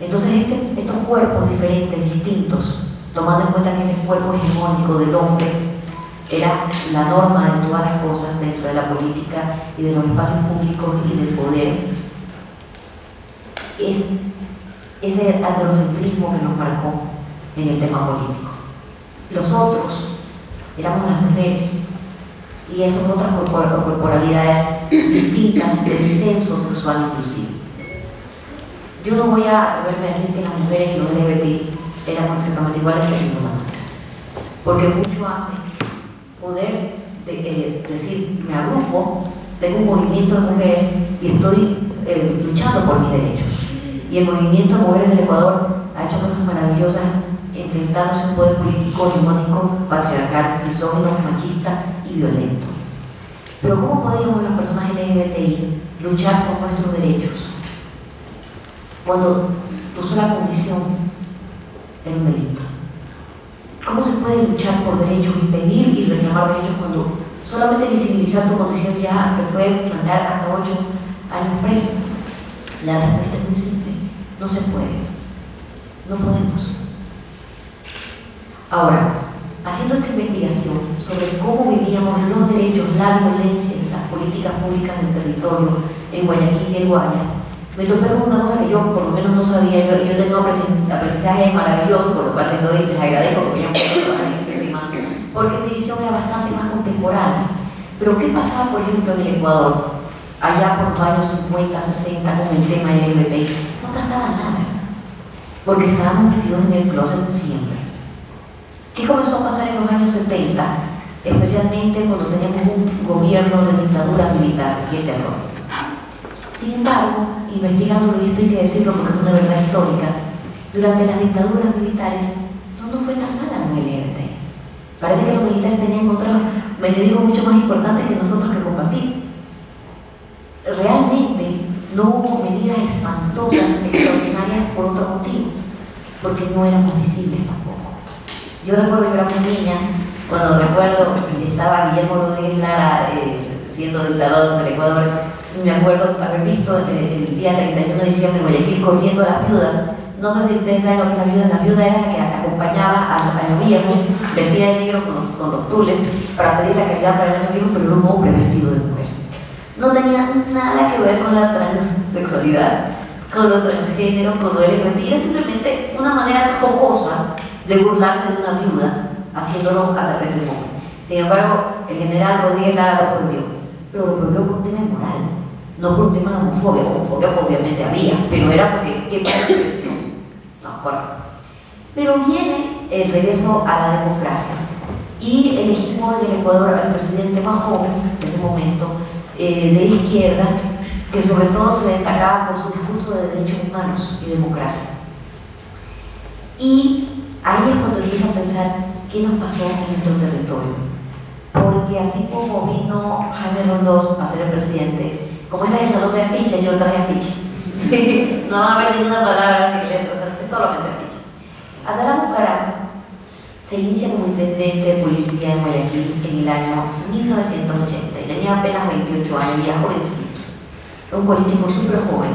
Entonces este, estos cuerpos diferentes, distintos, tomando en cuenta que ese cuerpo hegemónico del hombre era la norma de todas las cosas dentro de la política y de los espacios públicos y del poder, es ese androcentrismo que nos marcó en el tema político. Los otros éramos las mujeres y esas otras corporalidades distintas de disenso sexual inclusive. Yo no voy a atreverme a decir que las mujeres y los LGBTI éramos exactamente iguales que ninguna porque mucho hace poder eh, decir, me agrupo, tengo un movimiento de mujeres y estoy eh, luchando por mis derechos y el movimiento de mujeres del Ecuador ha hecho cosas maravillosas enfrentándose a un poder político hegemónico, patriarcal, misógino, machista y violento. Pero ¿cómo podíamos las personas LGBTI luchar por nuestros derechos cuando tu sola condición era un delito? ¿Cómo se puede luchar por derechos y pedir y reclamar derechos cuando solamente visibilizar tu condición ya te puede mandar hasta ocho años preso? La respuesta es muy simple no se puede. No podemos. Ahora, haciendo esta investigación sobre cómo vivíamos los derechos, la violencia y la las políticas públicas del territorio en Guayaquil y en Guayas, me topé con una cosa que yo por lo menos no sabía. Yo, yo tengo aprendizaje maravilloso, por lo cual les, doy, les agradezco porque ya trabajar en este tema, porque mi visión era bastante más contemporánea. Pero ¿qué pasaba, por ejemplo, en el Ecuador? Allá por los años 50, 60, con el tema LGBTI, no pasaba nada, porque estábamos metidos en el closet siempre. ¿Qué comenzó a pasar en los años 70? Especialmente cuando teníamos un gobierno de dictadura militar, qué terror. Sin embargo, investigando esto hay que decirlo porque es una verdad histórica, durante las dictaduras militares no nos fue tan mal a LGBT. Parece que los militares tenían otros enemigos mucho más importantes que nosotros que combatir. Realmente no hubo medidas espantosas, extraordinarias por otro motivo, porque no éramos visibles tampoco. Yo recuerdo, yo era muy niña, cuando recuerdo que estaba Guillermo Rodríguez Lara eh, siendo dictador del Ecuador, me acuerdo haber visto el, día 31 de diciembre en Guayaquil corriendo a las viudas. No sé si ustedes saben lo que es la viuda. La viuda era la que acompañaba al año viejo, vestida de negro con los, con los tules, para pedir la caridad para el año viejo, pero era un hombre vestido de mujer. No tenía nada que ver con la transexualidad, con lo transgénero, con lo LGBT. Era simplemente una manera jocosa de burlarse de una viuda, haciéndolo a través del hombre. Sin embargo, el general Rodríguez Lara lo prohibió, pero lo prohibió por un tema moral no por un tema de homofobia, homofobia obviamente había, pero era porque qué presión. No, correcto. Pero viene el regreso a la democracia y elegimos en el Ecuador al presidente más joven en ese momento, eh, de izquierda, que sobre todo se destacaba por su discurso de derechos humanos y democracia. Y ahí es cuando empiezo a pensar qué nos pasó en nuestro territorio. Porque así como vino Jaime Rondós a ser el presidente, este es el salón de afiches, yo traje afiches. no van a ver ninguna palabra en letras, es solamente afiches. Adara Bucaram se inicia como intendente de policía en Guayaquil en el año 1980 y tenía apenas 28 años y era jovencito. Era un político súper joven,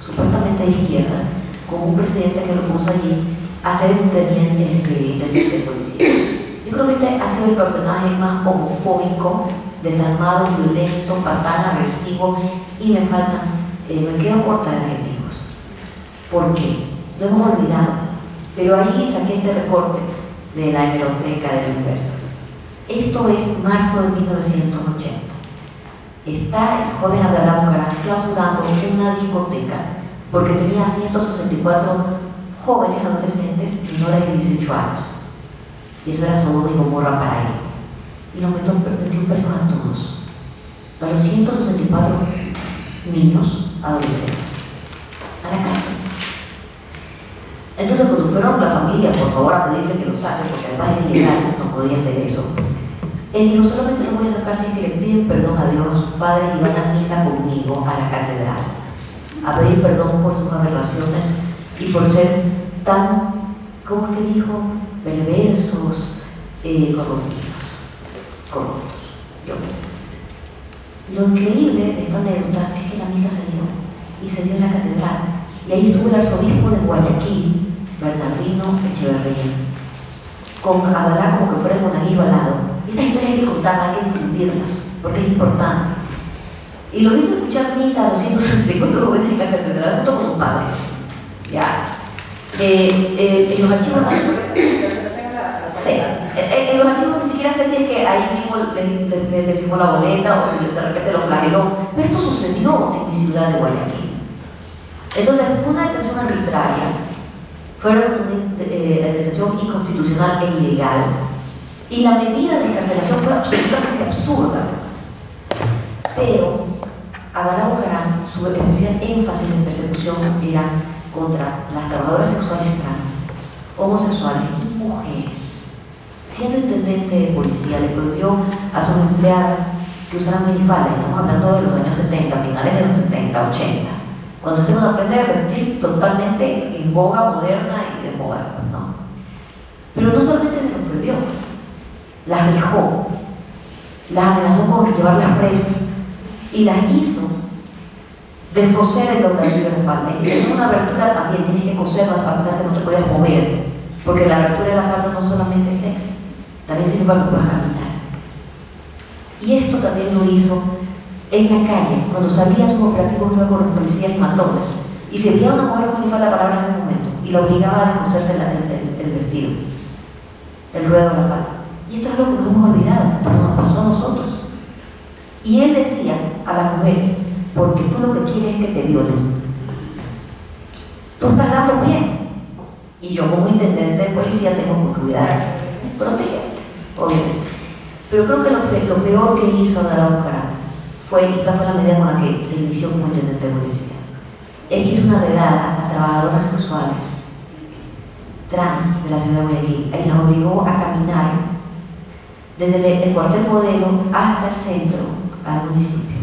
supuestamente de izquierda, con un presidente que lo puso allí a ser un teniente, intendente de policía. Yo creo que este ha sido el personaje más homofóbico desarmado, violento, patán, agresivo y me faltan, eh, me quedo corta de adjetivos. ¿Por qué? Lo hemos olvidado, pero ahí saqué este recorte de la hemeroteca del universo. Esto es marzo de 1980. Está el joven Abdalá Bucaram clausurando una discoteca porque tenía 164 jóvenes adolescentes menores de 18 años. Y eso era solo y Gomorra para él y nos metió, metió presos a todos, a los 164 niños adolescentes, a la cárcel. Entonces cuando fueron la familia, por favor, a pedirle que lo saque, porque además era ilegal, no podía hacer eso, él dijo, solamente lo voy a sacar si es que le piden perdón a Dios a sus padres y van a misa conmigo a la catedral, a pedir perdón por sus aberraciones y por ser tan, ¿cómo es que dijo? Perversos, eh, corrompidos corruptos, yo qué sé. Lo increíble de esta anécdota es que la misa se dio, y se dio en la catedral, y ahí estuvo el arzobispo de Guayaquil, Bernardino Echeverría, con Adalá como que fuera el monaguillo al lado. Estas historias hay que contarlas, hay que difundirlas, porque es importante. Y lo hizo escuchar misa a los 164 jóvenes en la catedral junto con sus padres. Ya. Eh, eh, en los archivos Sí. En, los archivos ni siquiera sé si es que ahí mismo le, firmó la boleta o si de repente lo flageló. Pero esto sucedió en mi ciudad de Guayaquil. Entonces fue una detención arbitraria, fue una eh, detención inconstitucional e ilegal. Y la medida de escarcelación fue absolutamente absurda. Pero Adana Bucarán, su especial énfasis en persecución era contra las trabajadoras sexuales trans, homosexuales y mujeres siendo intendente de policía, le prohibió a sus empleadas que usaran minifalda, estamos hablando de los años 70, finales de los 70, 80, cuando usted nos aprende a vestir totalmente en boga moderna y de moda, ¿no? Pero no solamente se lo prohibió, las dejó, las amenazó con llevarlas presas y las hizo descoser el dobladillo de la falda. Y si tienes una abertura también tienes que coserla a pesar que no te puedes mover, porque la abertura de la falda no solamente es sexy, también sirve para que puedas caminar. Y esto también lo hizo en la calle, cuando salía su operativo iba con los policías y matones, y se veía una mujer con falta la palabra en ese momento, y la obligaba a descoserse el, vestido, el ruedo de la falda. Y esto es lo que nos hemos olvidado, pero nos pasó a nosotros. Y él decía a las mujeres, porque tú lo que quieres es que te violen. Tú estás dando bien. Y yo como intendente de policía tengo que cuidar, protegerte, obviamente. Pero creo que lo, peor que hizo Bucaram fue, esta fue la medida con la que se inició como intendente de policía, es que hizo una redada a trabajadoras sexuales trans de la ciudad de Guayaquil y las obligó a caminar desde el, cuartel modelo hasta el centro, al municipio,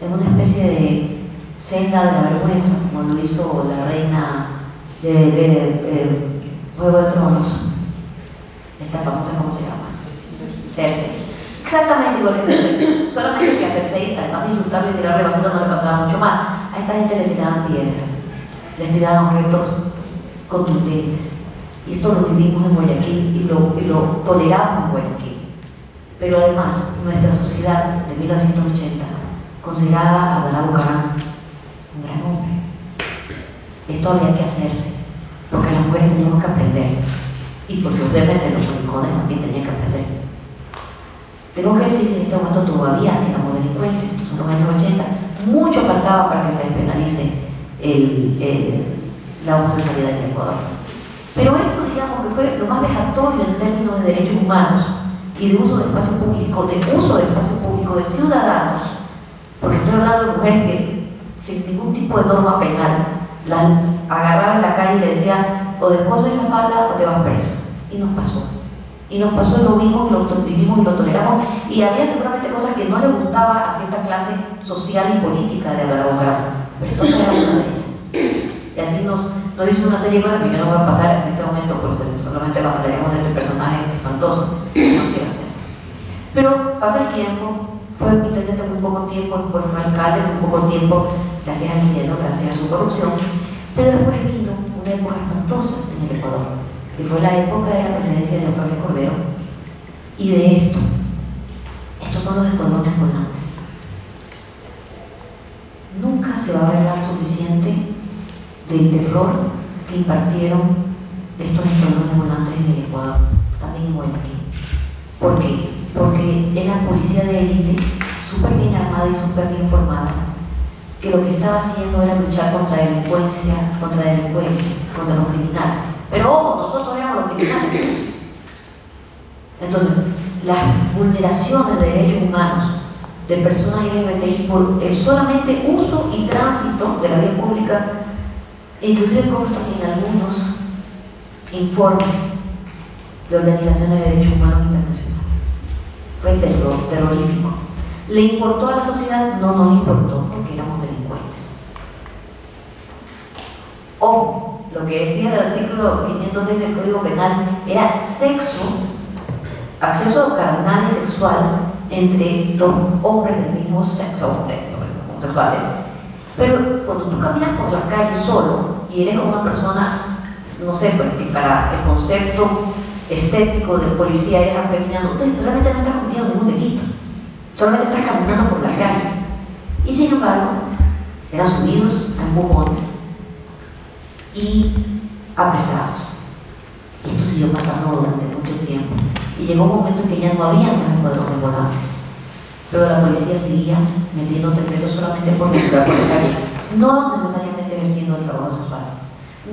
en una especie de senda de la vergüenza, como lo hizo la reina de, Juego de Tronos, esta famosa, ¿cómo se llama? Cersei. Exactamente igual que Cersei, solamente que a Cersei, además de insultarle y tirarle basura, no le pasaba mucho más. A esta gente le tiraban piedras, les tiraban objetos contundentes. Y esto lo vivimos en Guayaquil y lo, y lo toleramos en Guayaquil. Pero además, nuestra sociedad de 1980 consideraba a Dalá hombre. Esto había que hacerse, porque las mujeres teníamos que aprender. Y porque obviamente los maricones también tenían que aprender. Tengo que decir que en este momento todavía éramos delincuentes, estos son los años 80, mucho faltaba para que se despenalice la homosexualidad en Ecuador. Pero esto, digamos, que fue lo más vejatorio en términos de derechos humanos y de uso de espacio público, de uso espacio público de ciudadanos, porque estoy hablando de mujeres que sin ningún tipo de norma penal las agarraba en la calle y le decía o después de la falda o te vas preso. Y nos pasó. Y nos pasó lo vimos lo vivimos y lo toleramos. Y había seguramente cosas que no le gustaba a cierta clase social y política de hablar Pero esto era una de ellas. Y así nos, nos hizo una serie de cosas que yo no voy a pasar en este momento, porque solamente lo hablaremos de este personaje espantoso no quiero hacer. Pero pasa el tiempo, fue intendente muy poco tiempo, después fue alcalde muy poco tiempo, gracias al cielo, gracias a su corrupción. Pero después vino una época espantosa en el Ecuador, que fue la época de la presidencia de Eufemio Cordero. Y de esto, estos son los escuadrones volantes. Nunca se va a ver suficiente del terror que impartieron estos escuadrones volantes en el Ecuador, también en Guayaquil. ¿Por qué? Porque era policía de élite, súper bien armada y súper bien formada, que lo que estaba haciendo era luchar contra la delincuencia, contra la delincuencia, contra los criminales. Pero ojo, nosotros éramos los criminales. Entonces, las vulneraciones de derechos humanos de personas LGBTI por el solamente uso y tránsito de la vía pública inclusive consta en algunos informes de organizaciones de derechos humanos internacionales. Fue terror, terrorífico. ¿Le importó a la sociedad? No, no le importó, porque éramos delincuentes. O, lo que decía el artículo 506 del Código Penal era sexo, acceso carnal y sexual entre dos hombres del mismo sexo, homosexuales, pero cuando tú caminas por la calle solo y eres una persona, no sé, pues para el concepto estético del policía eres afeminado, tú realmente no estás cometiendo ningún delito. Solamente estás caminando por la calle. Y sin embargo, eran subidos a empujones y apresados. Esto siguió pasando durante mucho tiempo. Y llegó un momento en que ya no había más escuadrones volantes pero la policía seguía metiéndote preso solamente por circular por la calle, no necesariamente ejerciendo el trabajo sexual,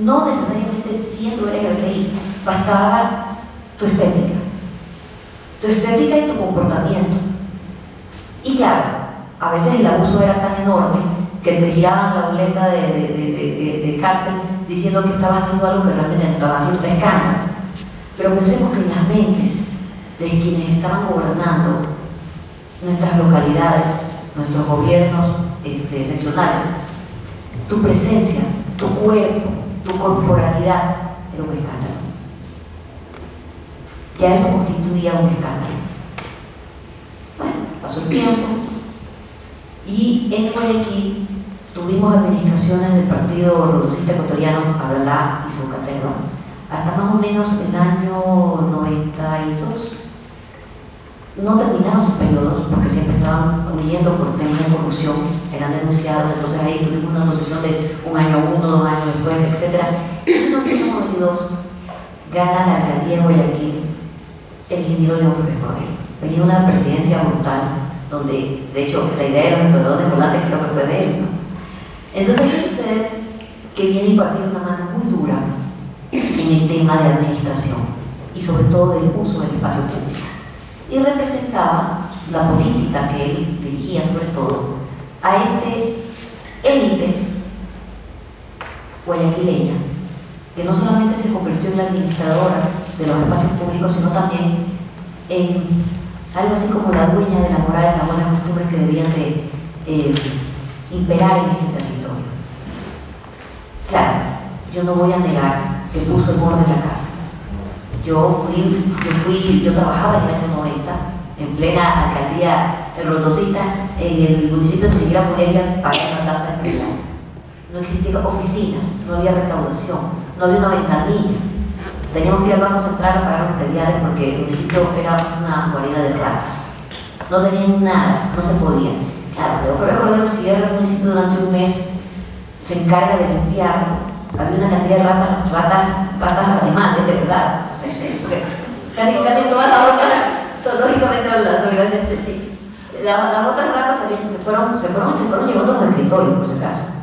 no necesariamente siendo LGBTI, bastaba tu estética, tu estética y tu comportamiento. Y claro, a veces el abuso era tan enorme que te giraban la boleta de, de, cárcel diciendo que estaba haciendo algo que realmente no estaba haciendo un escándalo. Pero pensemos que en las mentes de quienes estaban gobernando nuestras localidades, nuestros gobiernos este, seccionales, tu presencia, tu cuerpo, tu corporalidad era un escándalo. Ya eso constituía un escándalo. Bueno, pasó el tiempo y en Guayaquil tuvimos administraciones del Partido Revolucionista Ecuatoriano, Abralá y Socaterro, hasta más o menos el año 92 no terminaron sus periodos porque siempre estaban huyendo por temas de corrupción, eran denunciados, entonces ahí tuvimos una asociación de un año uno, dos años después, etc. En 1992 gana la alcaldía de Guayaquil el ingeniero León Flores Cordero. Venía una presidencia brutal, donde de hecho la idea de los emperadores volantes creo que fue de él. Entonces, ¿qué sucede? Que viene impartir una mano muy dura en el tema de administración y sobre todo del uso del espacio público. Y representaba la política que él dirigía sobre todo a este élite guayaquileña, que no solamente se convirtió en la administradora de los espacios públicos, sino también en algo así como la dueña de la moral y las buenas costumbres que debían de eh, imperar en este territorio. Claro, yo no voy a negar que puso en orden la casa. Yo fui, yo fui, yo trabajaba en el año 90, en plena alcaldía rondocista, en el municipio ni siquiera podía ir a pagar una tasa de prenda. No existían oficinas, no había recaudación, no había una ventanilla. Teníamos que ir al Banco Central a pagar los prediales porque el municipio era una guarida de ratas. No tenían nada, no se podía. Claro, pero Flores Cordero cierra el municipio durante un mes, se encarga de limpiarlo. Había una cantidad de ratas, ratas, ratas animales, de verdad. Casi, casi todas las otras, zoológicamente hablando, gracias Chechi. Las, las otras ratas se fueron, se fueron, se fueron llevando los escritorios, por si acaso.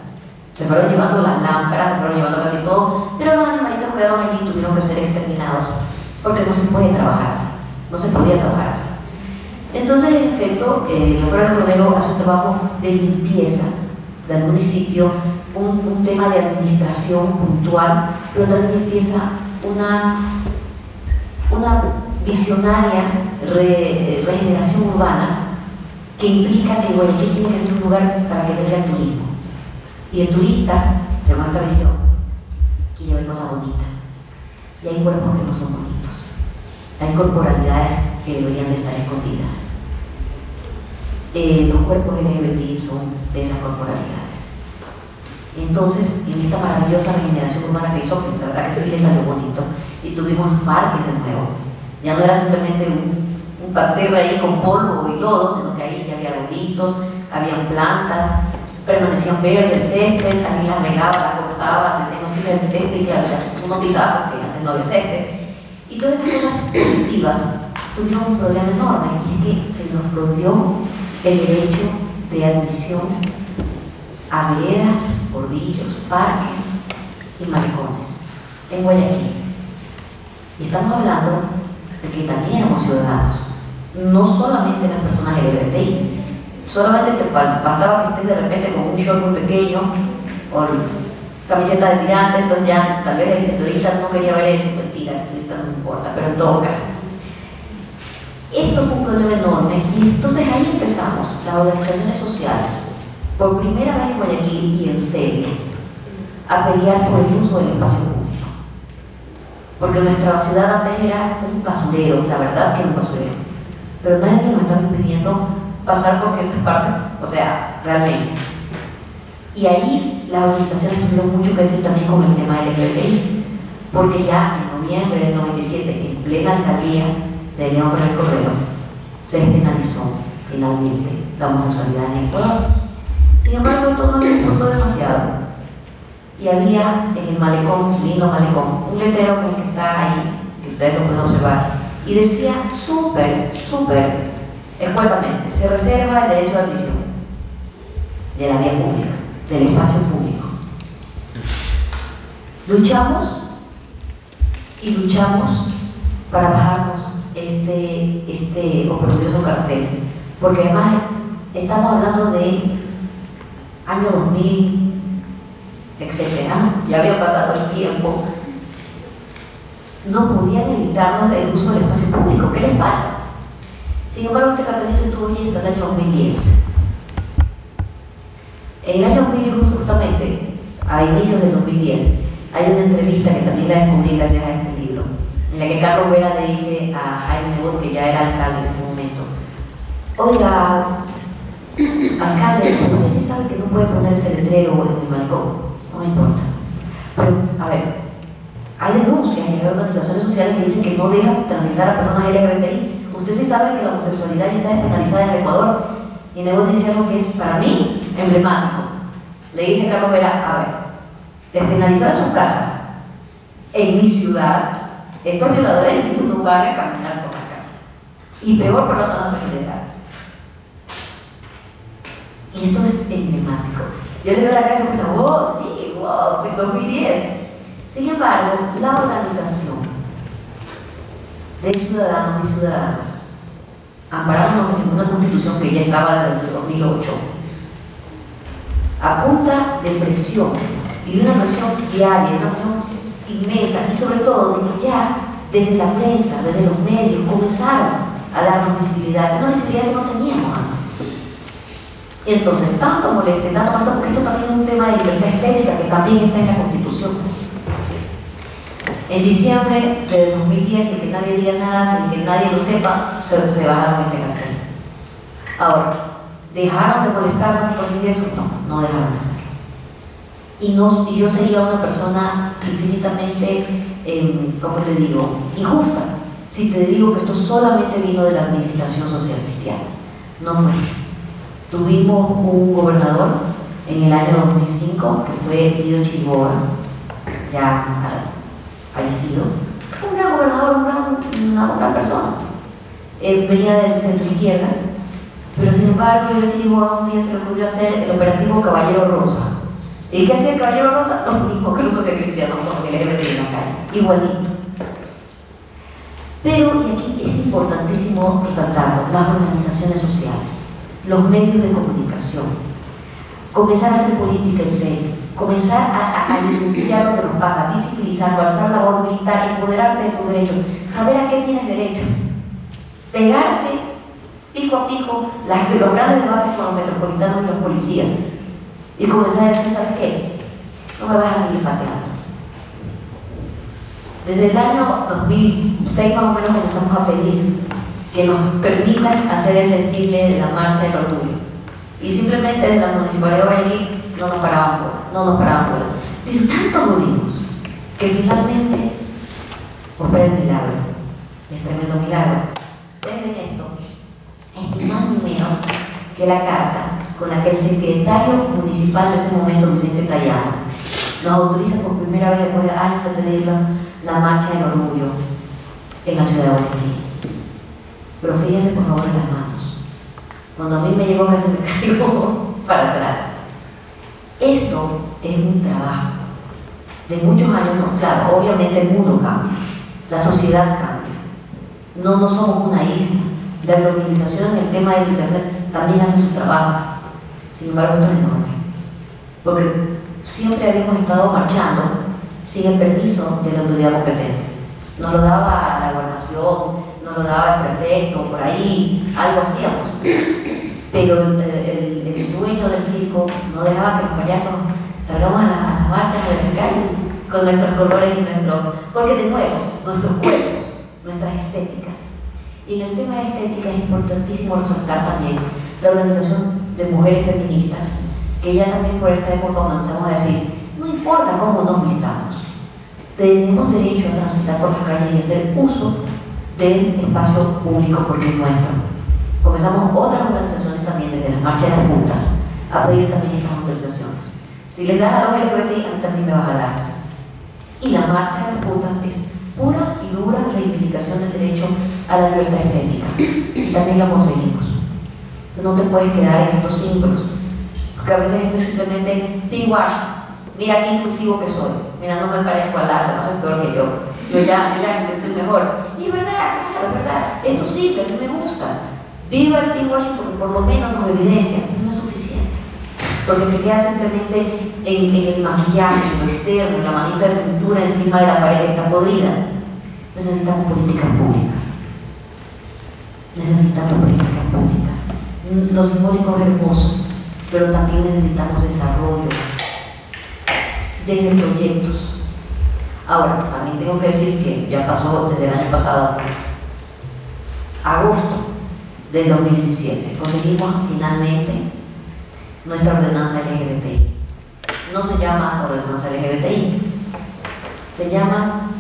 Se fueron llevando las lámparas, se fueron llevando casi todo, pero los animalitos quedaron allí y tuvieron que ser exterminados porque no se puede trabajar así, no se podía trabajar así. Entonces, en efecto, eh, Leonardo Cordero hace un trabajo de limpieza del municipio, un, un, tema de administración puntual, pero también empieza una, una visionaria re, regeneración urbana que implica que Guayaquil tiene que ser un lugar para que venga el turismo. Y el turista, según esta visión, quiere ver cosas bonitas. Y hay cuerpos que no son bonitos. Hay corporalidades que deberían de estar escondidas. Eh, los cuerpos LGBT son de esas corporalidades. Entonces, en esta maravillosa regeneración urbana que hizo, que la verdad que sí le salió bonito, y tuvimos parques de nuevo. Ya no era simplemente un, un parterre ahí con polvo y lodo, sino que ahí ya había arbolitos, habían plantas, permanecían verdes, el césped, las regaba, las cortaba, decían un piso de césped y ya uno pisaba porque antes no había césped. Y todas estas cosas positivas tuvieron un problema enorme y es que se nos prohibió el derecho de admisión a veredas, bordillos, parques y malecones en Guayaquil. Y estamos hablando de que también éramos ciudadanos, no solamente las personas LGBTI, solamente te bastaba que estés de repente con un short muy pequeño o camiseta de tirantes, entonces ya tal vez el turista no quería ver eso, mentira, el turista no importa, pero en todo caso. Esto fue un problema enorme y entonces ahí empezamos las organizaciones sociales, por primera vez en Guayaquil y en serio, a pelear por el uso del espacio público. Porque nuestra ciudad antes era un basurero, la verdad que era un basurero, pero nadie nos estaba impidiendo pasar por ciertas partes, o sea, realmente. Y ahí las organizaciones tuvieron mucho que decir también con el tema del LGBTI, porque ya en noviembre del 97, en plena alcaldía de León Ferrer Cordero, se despenalizó finalmente la homosexualidad en Ecuador. Sin embargo, esto no le importó demasiado. Y había en el malecón, lindo malecón, un letrero que está ahí, que ustedes lo pueden observar, y decía súper, súper escuetamente, se reserva el derecho de admisión de la vía pública, del espacio público. Luchamos y luchamos para bajarnos este, este cartel, porque además estamos hablando de año 2000, etcétera, ya había pasado el tiempo, no podían evitarnos el uso del espacio público. ¿Qué les pasa? Sin embargo, este cartelito estuvo allí hasta el año 2010. En el año 2010, justamente, a inicios del 2010, hay una entrevista que también la descubrí gracias a este libro, en la que Carlos Vera le dice a Jaime Nebot, que ya era alcalde en ese momento, oiga, alcalde, usted sí sabe que no puede poner ese letrero en el balcón, no me importa. Pero, a ver, hay denuncias y hay organizaciones sociales que dicen que no dejan transitar a personas LGBTI Usted sí sabe que la homosexualidad ya está despenalizada en Ecuador y debo decir algo que es para mí emblemático. Le dice Carlos Vera, a ver, despenalizado en su casa, en mi ciudad, estos violadores ni no van a caminar por las calles. Y peor por las zonas residenciales. Y esto es emblemático. Yo le veo la y pienso, oh, sí, wow, en 2010. Sin embargo, la organización de ciudadanos y ciudadanas, amparándonos en una constitución que ya estaba desde el 2008, a punta de presión y de una presión diaria, una presión inmensa y sobre todo de que ya desde la prensa, desde los medios, comenzaron a darnos visibilidad, una visibilidad que no teníamos antes. Entonces, tanto moleste, tanto molesta, porque esto también es un tema de libertad estética que también está en la Constitución. En diciembre de 2010, sin que nadie diga nada, sin que nadie lo sepa, se, bajaron este cartel. Ahora, ¿dejaron de molestarnos por ingresos? No, no dejaron de hacerlo. Y, y yo sería una persona infinitamente, eh, ¿cómo te digo?, injusta si te digo que esto solamente vino de la administración social cristiana. No fue así. Tuvimos un gobernador en el año 2005 que fue Guido Chiriboga, ya fallecido, fue un gran gobernador, una gran persona. Él venía del centro izquierda, pero sin embargo Chiriboga un día se le ocurrió hacer el operativo Caballero Rosa. ¿Y qué hacía el Caballero Rosa? Lo mismo que los socialcristianos igualito. Pero, y aquí es importantísimo resaltarlo, las organizaciones sociales los medios de comunicación, comenzar a hacer política en serio, comenzar a, evidenciar lo que nos pasa, visibilizarlo, alzar la voz, gritar, empoderarte de tu derecho, saber a qué tienes derecho, pegarte pico a pico los grandes debates con los metropolitanos y los policías y comenzar a decir, ¿sabes qué? No me vas a seguir pateando. Desde el año 2006 más o menos comenzamos a pedir que nos permitan hacer el desfile de la marcha del orgullo. Y simplemente desde la municipalidad de Guayaquil no nos paraban no nos paraban por. Pero tanto lo vimos que finalmente opera el milagro, el tremendo milagro. Ustedes ven esto, es ni más ni menos que la carta con la que el secretario municipal de ese momento, Vicente Callado, nos autoriza por primera vez después de años de pedir la, marcha del orgullo en la ciudad de Guayaquil. Pero fíjense por favor en las manos. Cuando a mí me llegó se me cayó para atrás. Esto es un trabajo de muchos años, no, claro, obviamente el mundo cambia, la sociedad cambia. No, no somos una isla. La organización en el tema del Internet también hace su trabajo. Sin embargo, esto es enorme. Porque siempre habíamos estado marchando sin el permiso de la autoridad competente. Nos lo daba la gobernación, nos lo daba el prefecto, por ahí, algo hacíamos. Pero el, dueño del circo no dejaba que los payasos salgamos a, las marchas de la calle con nuestros colores y nuestros... Porque de nuevo, nuestros cuerpos, nuestras estéticas. Y en el tema de estética es importantísimo resaltar también la organización de mujeres feministas, que ya también por esta época comenzamos a decir, no importa cómo nos vistamos, tenemos derecho a transitar por la calle y hacer uso del espacio público porque es nuestro. Comenzamos otras organizaciones también desde las marchas de las puntas a pedir también estas autorizaciones. Si les das a los LGBT, a mí también me vas a dar. Y la marcha de las puntas es pura y dura reivindicación del derecho a la libertad estética. Y también lo conseguimos. No te puedes quedar en estos símbolos, porque a veces es simplemente pinwash. Mira qué inclusivo que soy. Mira, no me parezco a Lázaro, soy peor que yo. Yo ya, ya estoy mejor. Y es verdad, claro, es verdad. Esto a mí me gusta. Viva el pinkwashing porque por lo menos nos evidencia, no es suficiente. Porque se queda simplemente en, en, el maquillaje, en lo externo, en la manita de pintura encima de la pared que está podrida. Necesitamos políticas públicas. Necesitamos políticas públicas. Lo simbólico es hermoso, pero también necesitamos desarrollo desde proyectos Ahora, también tengo que decir que ya pasó desde el año pasado, agosto del 2017, conseguimos finalmente nuestra ordenanza LGBTI. No se llama ordenanza LGBTI, se llama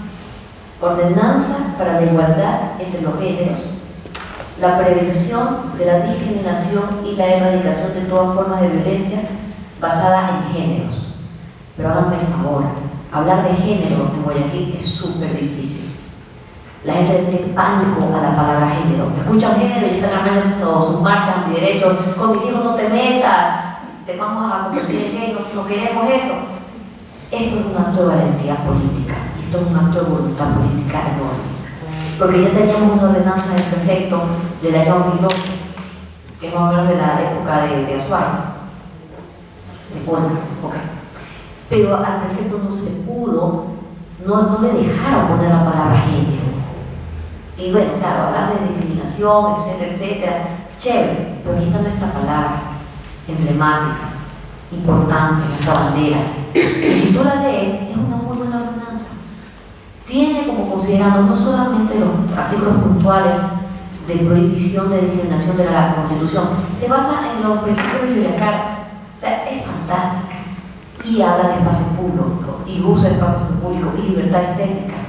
Ordenanza para la Igualdad entre los Géneros la prevención de la discriminación y la erradicación de todas formas de violencia basada en géneros. Pero háganme el favor, hablar de género en Guayaquil es súper difícil. La gente tiene pánico a la palabra género. Escuchan género y están armando sus marchas antiderechos. Con mis hijos no te metas, te vamos a convertir en gay, no, queremos eso. Esto es un acto de valentía política, esto es un acto de voluntad política enorme. Porque ya teníamos una ordenanza del prefecto del año 2012, que es más o menos de la época de, de Azuay, de Cuenca, ok. Pero al prefecto no se pudo, no, no le dejaron poner la palabra género. Y bueno, claro, hablar de discriminación, etcétera, etcétera, chévere, pero aquí está nuestra palabra emblemática, importante, nuestra bandera. Y si tú la lees, es una muy buena ordenanza. Tiene como considerado no solamente los artículos puntuales de prohibición de discriminación de la Constitución, se basa en los principios de la Carta. O sea, es fantástica. Y habla de espacio público, y uso del espacio público, y libertad estética.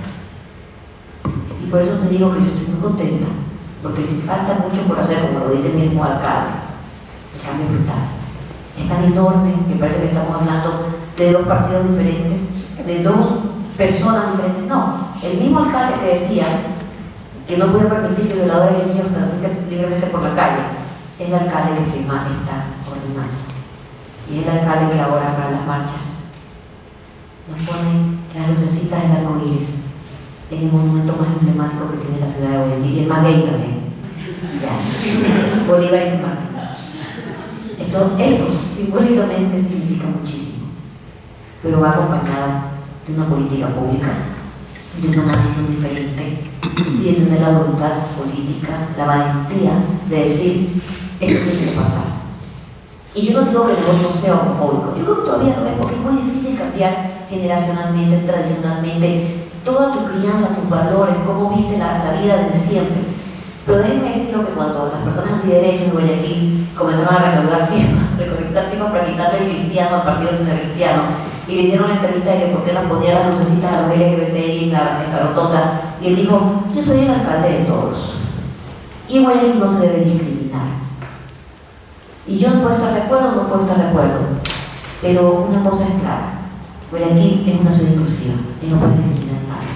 Y por eso te digo que yo estoy muy contenta, porque si falta mucho por hacer, como lo dice el mismo alcalde, el cambio brutal. Es tan enorme que parece que estamos hablando de dos partidos diferentes, de dos personas diferentes. No, el mismo alcalde que decía que no puede permitir que violadores de niños transiten libremente por la calle, es el alcalde que firma esta ordenanza. Y es el alcalde que ahora para las marchas. Nos pone las lucecitas del arco iris en el monumento más emblemático que tiene la ciudad de Guayaquil y el más gay también. Bolívar y San Martín. Esto, esto simbólicamente significa muchísimo, pero va acompañado de una política pública, de una visión diferente y de tener la voluntad política, la valentía de decir esto tiene que pasar. Y yo no digo que el voto sea homofóbico, yo creo que todavía no es porque es muy difícil cambiar generacionalmente, tradicionalmente, toda tu crianza, tus valores, cómo viste la, vida desde siempre. Pero déjenme decirlo que cuando las personas antiderechos de Guayaquil comenzaron a recaudar firmas, recolectar firmas para quitarle el cristiano al partido cristiano, y le hicieron la entrevista de que por qué no ponía las lucecitas a los LGBTI en la, en la rotonda, y él dijo, yo soy el alcalde de todos. Y en Guayaquil no se debe discriminar. Y yo no puedo estar de acuerdo, no puedo estar de acuerdo. Pero una cosa es clara, Guayaquil es una ciudad inclusiva y no puede discriminar a nadie.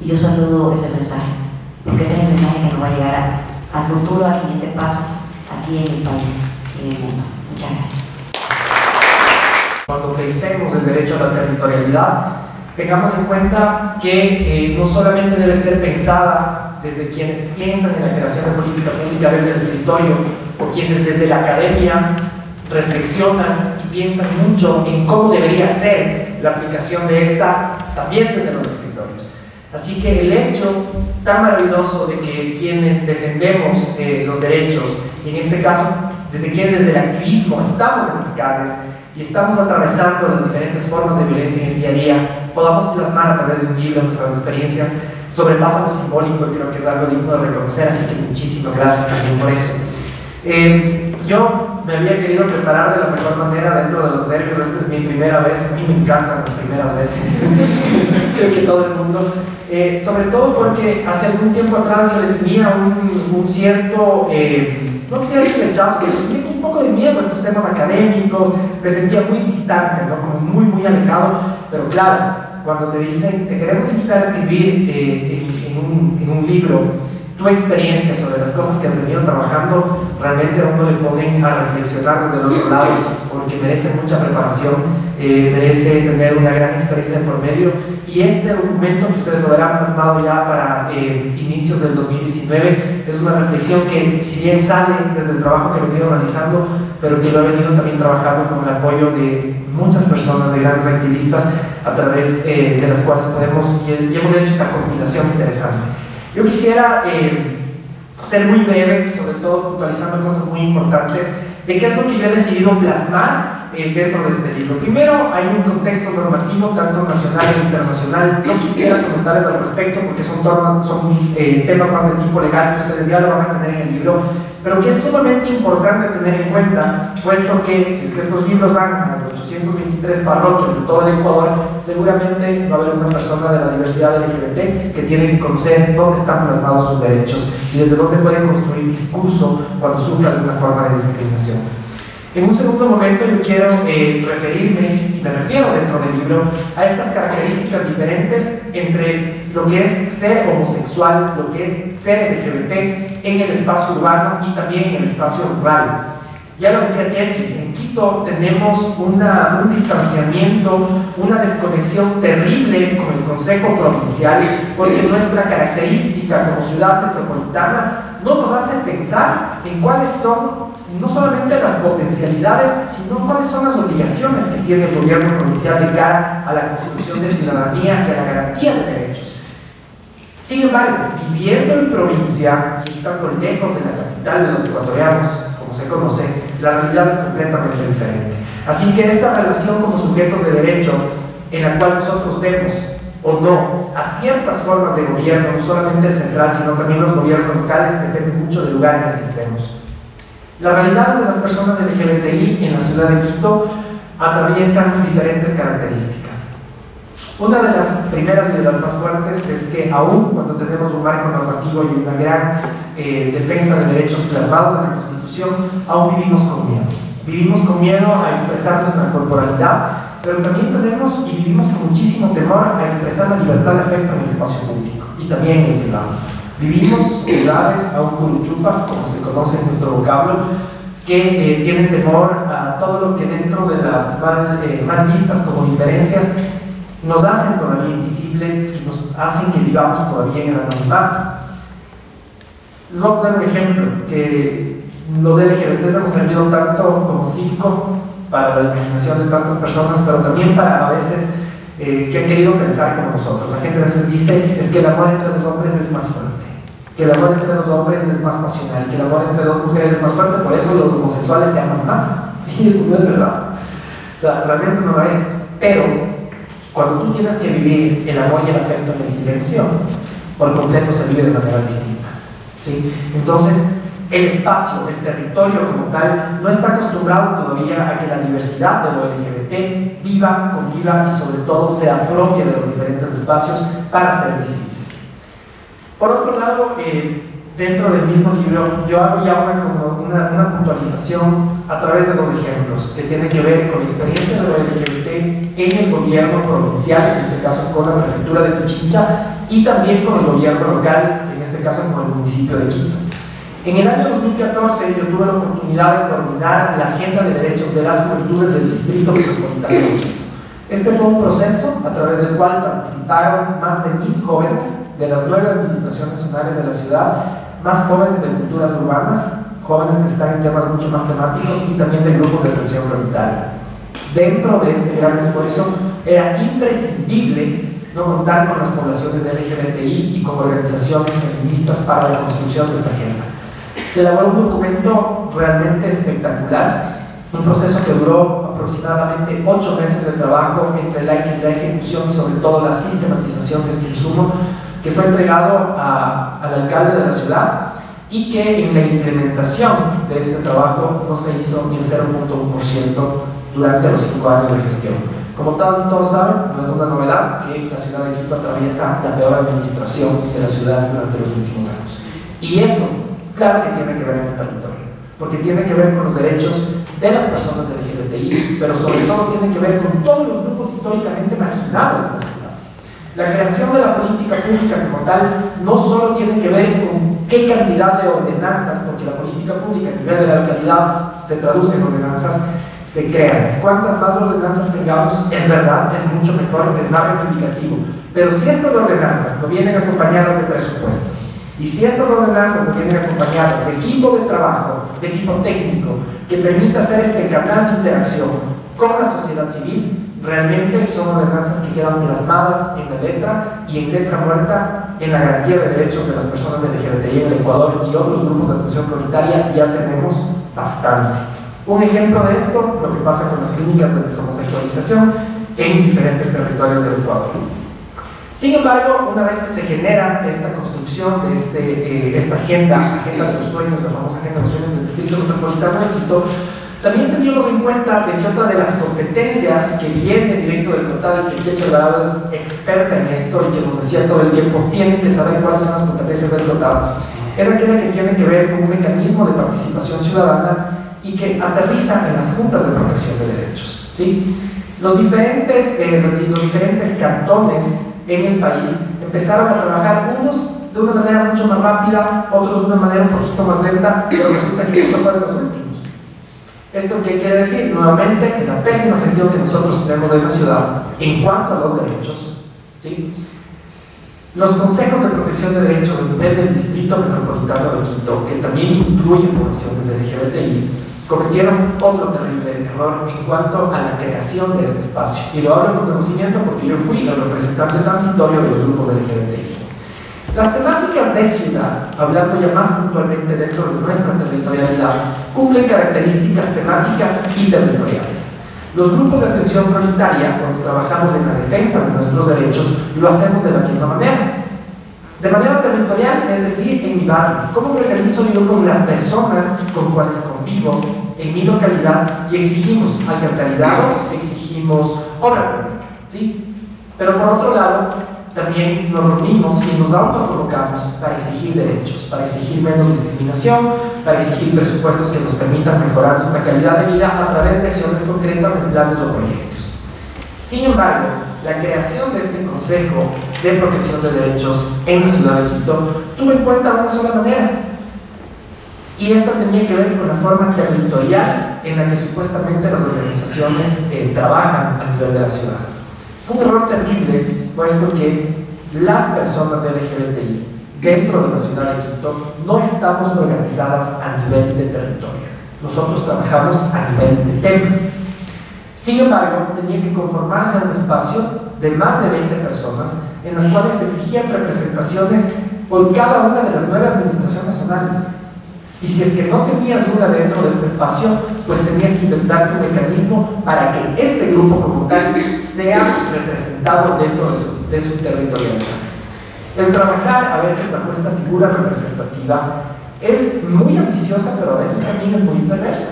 Y yo saludo ese mensaje, porque ese es el mensaje que nos va a llegar al futuro, al siguiente paso, aquí en el país y en el mundo. Muchas gracias. Cuando pensemos el derecho a la territorialidad, tengamos en cuenta que eh, no solamente debe ser pensada desde quienes piensan en la creación de política pública desde el escritorio o quienes desde la academia reflexionan y piensan mucho en cómo debería ser la aplicación de esta también desde los escritorios. Así que el hecho tan maravilloso de que quienes defendemos eh, los derechos, y en este caso desde quienes desde el activismo estamos en las calles, y estamos atravesando las diferentes formas de violencia en el día a día, podamos plasmar a través de un libro nuestras experiencias, sobrepasa lo simbólico y creo que es algo digno de reconocer, así que muchísimas gracias también por eso. Eh, yo me había querido preparar de la mejor manera dentro de los nervios, esta es mi primera vez, a mí me encantan las primeras veces, creo que todo el mundo, eh, sobre todo porque hace algún tiempo atrás yo le tenía un, un cierto... Eh, no quisiera decir rechazo, pero tenía un poco de miedo a estos temas académicos, me sentía muy distante, ¿no? como muy, muy alejado, pero claro, cuando te dicen, te queremos invitar a escribir eh, en, un, en, un, libro tu experiencia sobre las cosas que has venido trabajando, realmente a uno le ponen a reflexionar desde el otro lado, porque merece mucha preparación, eh, merece tener una gran experiencia por medio, y este documento que ustedes lo verán plasmado ya para eh, inicios del 2019 es una reflexión que si bien sale desde el trabajo que he venido realizando, pero que lo he venido también trabajando con el apoyo de muchas personas, de grandes activistas, a través eh, de las cuales podemos, y hemos hecho esta compilación interesante. Yo quisiera eh, ser muy breve, sobre todo puntualizando cosas muy importantes, de qué es lo que yo he decidido plasmar eh, dentro de este libro. Primero, hay un contexto normativo, tanto nacional e internacional. No quisiera comentarles al respecto porque son, eh, temas más de tipo legal que ustedes ya lo van a tener en el libro, pero que es sumamente importante tener en cuenta, puesto que si es que estos libros van a las 823 parroquias de todo el Ecuador, seguramente va a haber una persona de la diversidad LGBT que tiene que conocer dónde están plasmados sus derechos y desde dónde puede construir discurso cuando sufra de una forma de discriminación. En un segundo momento yo quiero eh, referirme, y me refiero dentro del libro, a estas características diferentes entre lo que es ser homosexual, lo que es ser LGBT en el espacio urbano y también en el espacio rural. Ya lo decía Chechi, en Quito tenemos un distanciamiento, una desconexión terrible con el Consejo Provincial, porque nuestra característica como ciudad metropolitana no nos hace pensar en cuáles son no solamente las potencialidades, sino cuáles son las obligaciones que tiene el gobierno provincial de cara a la construcción de ciudadanía y a la garantía de derechos. Sin embargo, viviendo en provincia y estando lejos de la capital de los ecuatorianos, como se conoce, la realidad es completamente diferente. Así que esta relación como sujetos de derecho, en la cual nosotros vemos o no a ciertas formas de gobierno, no solamente el central, sino también los gobiernos locales, depende mucho del lugar en el que estemos. Las realidades de las personas LGBTI en la ciudad de Quito atraviesan diferentes características. Una de las primeras y de las más fuertes es que aún cuando tenemos un marco normativo y una gran eh, defensa de derechos plasmados en la Constitución, aún vivimos con miedo. Vivimos con miedo a expresar nuestra corporalidad, pero también tenemos y vivimos con muchísimo temor a expresar la libertad de afecto en el espacio público y también en el privado. Vivimos sociedades, aún curuchupas, como se conoce en nuestro vocablo, que eh, tienen temor a todo lo que dentro de las mal, eh, vistas como diferencias nos hacen todavía invisibles y nos hacen que vivamos todavía en el anonimato. Les voy a poner un ejemplo, que los LGBTs hemos servido tanto como circo para la imaginación de tantas personas, pero también para a veces eh, que han querido pensar como nosotros. La gente a veces dice es que el amor entre los hombres es más fuerte que el amor entre los hombres es más pasional, que el amor entre dos mujeres es más fuerte, por eso los homosexuales se aman más. Y eso no es verdad. O sea, realmente no lo es. Pero cuando tú tienes que vivir el amor y el afecto en el silencio, por completo se vive de manera distinta. ¿sí? Entonces, el espacio, el territorio como tal, no está acostumbrado todavía a que la diversidad de lo LGBT viva, conviva y sobre todo sea propia de los diferentes espacios para ser visible. Por otro lado, eh, dentro del mismo libro, yo hago ya una, como una, una, puntualización a través de los ejemplos que tienen que ver con la experiencia de la LGBT en el gobierno provincial, en este caso con la prefectura de Pichincha, y también con el gobierno local, en este caso con el municipio de Quito. En el año 2014 yo tuve la oportunidad de coordinar la agenda de derechos de las juventudes del Distrito Metropolitano. Este fue un proceso a través del cual participaron más de mil jóvenes de las nueve administraciones zonales de la ciudad, más jóvenes de culturas urbanas, jóvenes que están en temas mucho más temáticos y también de grupos de atención prioritaria. Dentro de este gran esfuerzo era imprescindible no contar con las poblaciones de LGBTI y con organizaciones feministas para la construcción de esta agenda. Se elaboró un documento realmente espectacular, un proceso que duró aproximadamente ocho meses de trabajo entre la, la ejecución y sobre todo la sistematización de este insumo que fue entregado al alcalde de la ciudad y que en la implementación de este trabajo no se hizo ni el 0.1% durante los cinco años de gestión. Como todos, todos saben, no es una novedad que la ciudad de Quito atraviesa la peor administración de la ciudad durante los últimos años. Y eso, claro que tiene que ver con el territorio, porque tiene que ver con los derechos de las personas LGBTI, pero sobre todo tiene que ver con todos los grupos históricamente marginados de la ciudad la creación de la política pública como tal no solo tiene que ver con qué cantidad de ordenanzas, porque la política pública a nivel de la localidad se traduce en ordenanzas, se crean. Cuantas más ordenanzas tengamos, es verdad, es mucho mejor, es más reivindicativo. Pero si estas ordenanzas no vienen acompañadas de presupuesto, y si estas ordenanzas vienen acompañadas de equipo de trabajo, de equipo técnico, que permita hacer este canal de interacción con la sociedad civil, realmente son ordenanzas que quedan plasmadas en la letra y en letra muerta en la garantía de derechos de las personas LGBTI en el Ecuador y otros grupos de atención prioritaria ya tenemos bastante. Un ejemplo de esto, lo que pasa con las clínicas de deshomosexualización en diferentes territorios del Ecuador. Sin embargo, una vez que se genera esta construcción de este, eh, esta agenda, agenda de los sueños, la famosa agenda de los sueños del Distrito Metropolitano de Quito, también teníamos en cuenta de que otra de las competencias que viene directo del COTAD y que Cheche Alvarado es experta en esto y que nos decía todo el tiempo, tienen que saber cuáles son las competencias del COTAD, es aquella que tiene que ver con un mecanismo de participación ciudadana y que aterriza en las juntas de protección de derechos. ¿sí? Los, diferentes, eh, los diferentes cantones en el país empezaron a trabajar unos de una manera mucho más rápida, otros de una manera un poquito más lenta, pero resulta que esto fue de los últimos. ¿Esto qué quiere decir? Nuevamente, en la pésima gestión que nosotros tenemos de la ciudad en cuanto a los derechos, ¿sí? los consejos de protección de derechos a nivel del Distrito Metropolitano de Quito, que también incluyen poblaciones de LGBTI, cometieron otro terrible error en cuanto a la creación de este espacio. Y lo hablo con conocimiento porque yo fui el representante transitorio de los grupos LGBTI. Las temáticas de ciudad, hablando ya más puntualmente dentro de nuestra territorialidad, cumplen características temáticas y territoriales. Los grupos de atención prioritaria, cuando trabajamos en la defensa de nuestros derechos, lo hacemos de la misma manera. De manera territorial, es decir, en mi barrio. ¿Cómo me organizo yo con las personas con cuales convivo en mi localidad y exigimos alcantarillado, exigimos obra pública? ¿sí? Pero por otro lado, también nos reunimos y nos autocolocamos para exigir derechos, para exigir menos discriminación, para exigir presupuestos que nos permitan mejorar nuestra calidad de vida a través de acciones concretas en planes o proyectos. Sin embargo, la creación de este Consejo de Protección de Derechos en la ciudad de Quito tuvo en cuenta una sola manera, y esta tenía que ver con la forma territorial en la que supuestamente las organizaciones eh, trabajan a nivel de la ciudad. Fue un error terrible, puesto que las personas de LGBTI dentro de la ciudad de Quito no estamos organizadas a nivel de territorio. Nosotros trabajamos a nivel de templo. Sin embargo, tenía que conformarse un espacio de más de 20 personas en las cuales se exigían representaciones por cada una de las nueve administraciones nacionales. Y si es que no tenías una dentro de este espacio, pues tenías que inventar un mecanismo para que este grupo como tal sea representado dentro de su, de su territorialidad. El trabajar a veces bajo esta figura representativa es muy ambiciosa, pero a veces también es muy perversa,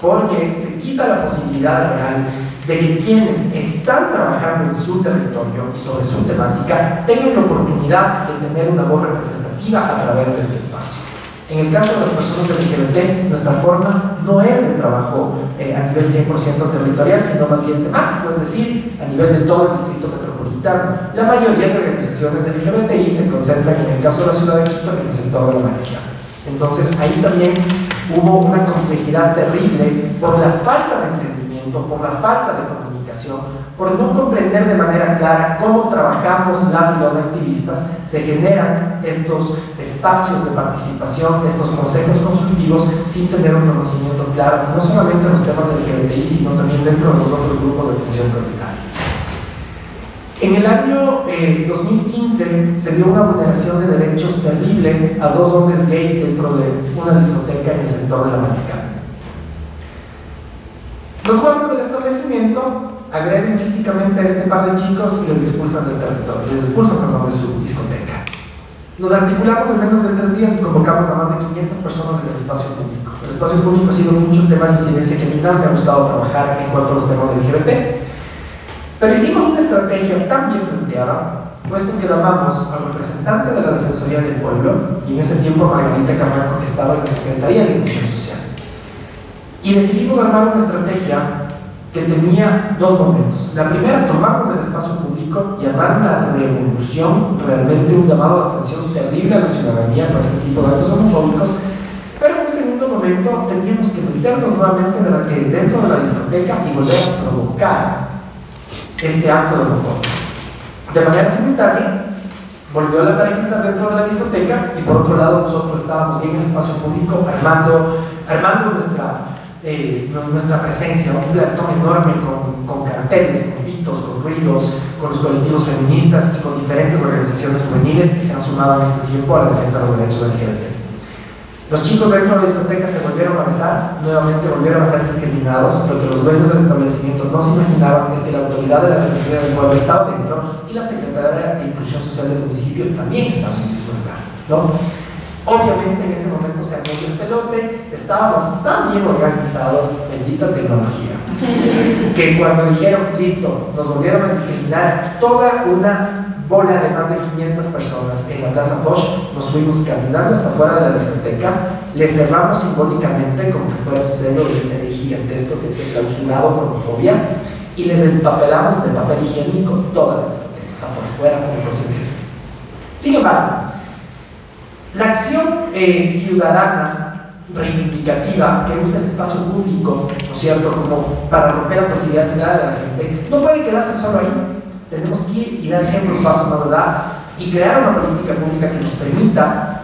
porque se quita la posibilidad real de que quienes están trabajando en su territorio y sobre su temática tengan la oportunidad de tener una voz representativa a través de este espacio. En el caso de las personas LGBT, nuestra forma no es de trabajo eh, a nivel 100% territorial, sino más bien temático, es decir, a nivel de todo el distrito metropolitano. La mayoría de organizaciones LGBTI se concentran en el caso de la ciudad de Quito en el sector de la maestría. Entonces ahí también hubo una complejidad terrible por la falta de entendimiento, por la falta de comunicación, por no comprender de manera clara cómo trabajamos las y los activistas, se generan estos espacios de participación, estos consejos consultivos, sin tener un conocimiento claro, no solamente en los temas del LGBTI, sino también dentro de los otros grupos de atención prioritaria. En el año 2015 eh, se dio una vulneración de derechos terrible a dos hombres gay dentro de una discoteca en el sector de la Mariscal. Los guardias del establecimiento agreden físicamente a este par de chicos y los expulsan del territorio, les expulsan perdón, de su discoteca. Nos articulamos en menos de tres días y convocamos a más de 500 personas en el espacio público. El espacio público ha sido mucho un tema de incidencia que a mí más me ha gustado trabajar en cuanto a los temas LGBT. Pero hicimos una estrategia tan bien planteada, puesto que llamamos al representante de la Defensoría del Pueblo y en ese tiempo a Margarita Camargo, que estaba en la Secretaría de Inclusión Social. Y decidimos armar una estrategia que tenía dos momentos. La primera, tomarnos del espacio público armar una revolución, realmente un llamado de atención terrible a la ciudadanía por este tipo de actos homofóbicos. Pero en un segundo momento teníamos que meternos nuevamente eh, dentro de la discoteca y volver a provocar este acto de homofobia. De manera simultánea, volvió la pareja estar dentro de la discoteca y por otro lado nosotros estábamos en el espacio público armando, armando nuestra eh, nuestra presencia, un platón enorme con, con carteles, con pitos, con ruidos, con los colectivos feministas y con diferentes organizaciones juveniles que se han sumado en este tiempo a la defensa de los derechos LGBT. Los chicos dentro de la discoteca se volvieron a besar, nuevamente volvieron a ser discriminados, lo que los dueños del establecimiento no se imaginaban es que la autoridad de la Defensoría del Pueblo estaba dentro y la Secretaría de Inclusión Social del municipio también estaba en el. ¿no? Obviamente en ese momento se armó el despelote, estábamos tan bien organizados, bendita tecnología, que cuando dijeron, listo, nos volvieron a discriminar toda una bola de más de 500 personas en la Plaza Bosch, nos fuimos caminando hasta fuera de la discoteca, le cerramos simbólicamente como que fuera el celo de ese gigantesco que se clausurado por homofobia y les empapelamos de papel higiénico toda la discoteca, o sea, por fuera como proceder. Sin embargo, la acción eh, ciudadana reivindicativa que usa el espacio público, ¿no es cierto?, como para romper la cotidianidad de la gente, no puede quedarse solo ahí tenemos que ir y dar siempre un paso más allá y crear una política pública que nos permita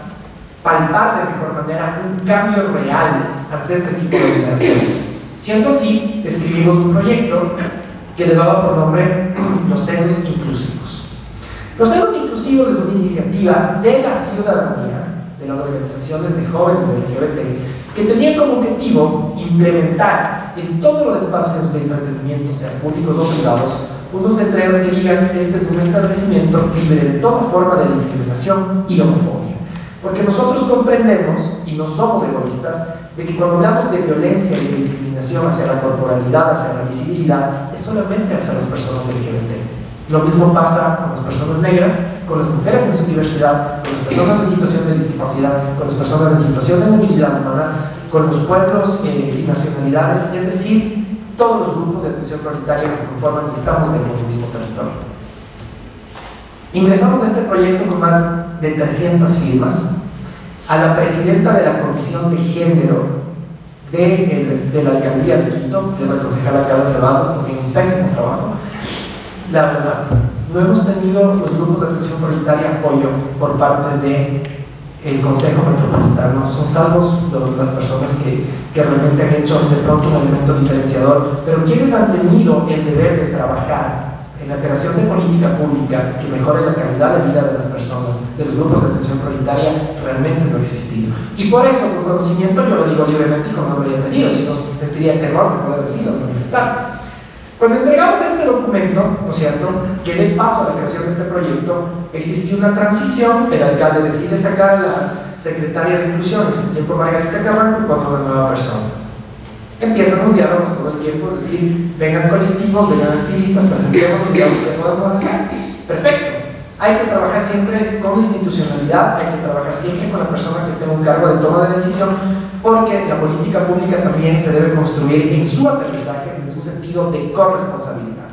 palpar de mejor manera un cambio real ante este tipo de operaciones. Siendo así, escribimos un proyecto que llevaba por nombre Los Censos Inclusivos. Los Censos Inclusivos es una iniciativa de la ciudadanía, de las organizaciones de jóvenes del LGBT, que tenía como objetivo implementar en todos los espacios de entretenimiento, sean públicos o privados, unos letreros que digan este es un establecimiento libre de toda forma de discriminación y homofobia. Porque nosotros comprendemos, y no somos egoístas, de que cuando hablamos de violencia y de discriminación hacia la corporalidad, hacia la visibilidad, es solamente hacia las personas LGBT. Lo mismo pasa con las personas negras, con las mujeres en su diversidad, con las personas en situación de discapacidad, con las personas en situación de movilidad humana, con los pueblos eh, y nacionalidades, es decir, todos los grupos de atención prioritaria que conforman y estamos dentro del mismo territorio. Ingresamos a este proyecto con más de 300 firmas. A la presidenta de la Comisión de Género de, la Alcaldía de Quito, que es la concejala Carlos Ceballos, también un pésimo trabajo. La verdad, no hemos tenido los grupos de atención prioritaria apoyo por parte de el Consejo Metropolitano, son salvos las personas que, que, realmente han hecho de pronto un elemento diferenciador, pero quienes han tenido el deber de trabajar en la creación de política pública que mejore la calidad de vida de las personas, de los grupos de atención prioritaria, realmente no ha existido. Y por eso, con conocimiento, yo lo digo libremente y como no lo había pedido, si no sentiría temor de poder decirlo, manifestar. Cuando entregamos este documento, ¿no es cierto?, que dé paso a la creación de este proyecto, existió una transición, el alcalde decide sacar a la secretaria de Inclusión, en ese tiempo Margarita Carranco, y cuatro una nueva persona. Empiezan los diálogos todo el tiempo, es decir, vengan colectivos, vengan activistas, presentémonos, digamos que podemos hacer. Perfecto. Hay que trabajar siempre con institucionalidad, hay que trabajar siempre con la persona que esté en un cargo de toma de decisión, porque la política pública también se debe construir en su aterrizaje de corresponsabilidad.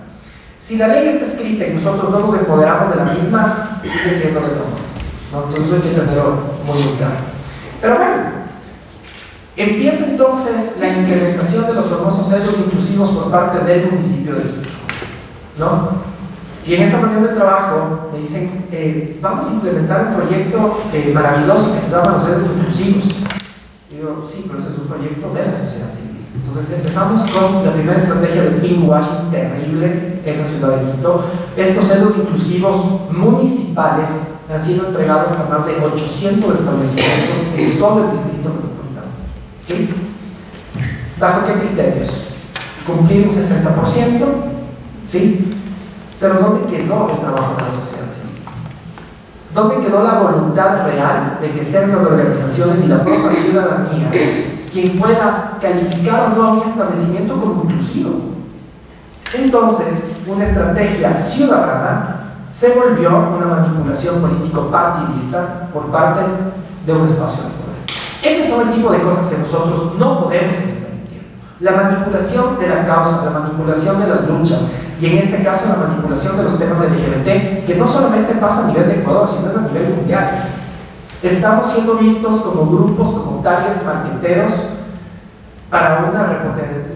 Si la ley está escrita y nosotros no nos empoderamos de la misma, sigue siendo de ¿no? Entonces hay que tenerlo muy claro. Pero bueno, empieza entonces la implementación de los famosos sellos inclusivos por parte del municipio de Quito. ¿no? Y en esa reunión de trabajo me dicen, eh, vamos a implementar un proyecto eh, maravilloso que se llama los sellos inclusivos. Y digo, sí, pero ese es un proyecto de la sociedad civil. Entonces empezamos con la primera estrategia de pinkwashing terrible en la ciudad de Quito. Estos celos inclusivos municipales han sido entregados a más de 800 establecimientos en todo el distrito metropolitano. ¿Sí? ¿Bajo qué criterios? Cumplir un 60%, ¿sí? Pero ¿dónde quedó el trabajo de la sociedad civil? ¿Dónde quedó la voluntad real de que las organizaciones y la propia ciudadanía quien pueda calificar o no a un establecimiento como inclusivo. Entonces, una estrategia ciudadana se volvió una manipulación político-partidista por parte de un espacio de poder. Ese son el tipo de cosas que nosotros no podemos permitir. La manipulación de la causa, la manipulación de las luchas, y en este caso la manipulación de los temas LGBT, que no solamente pasa a nivel de Ecuador, sino a nivel mundial. Estamos siendo vistos como grupos, como targets marqueteros para una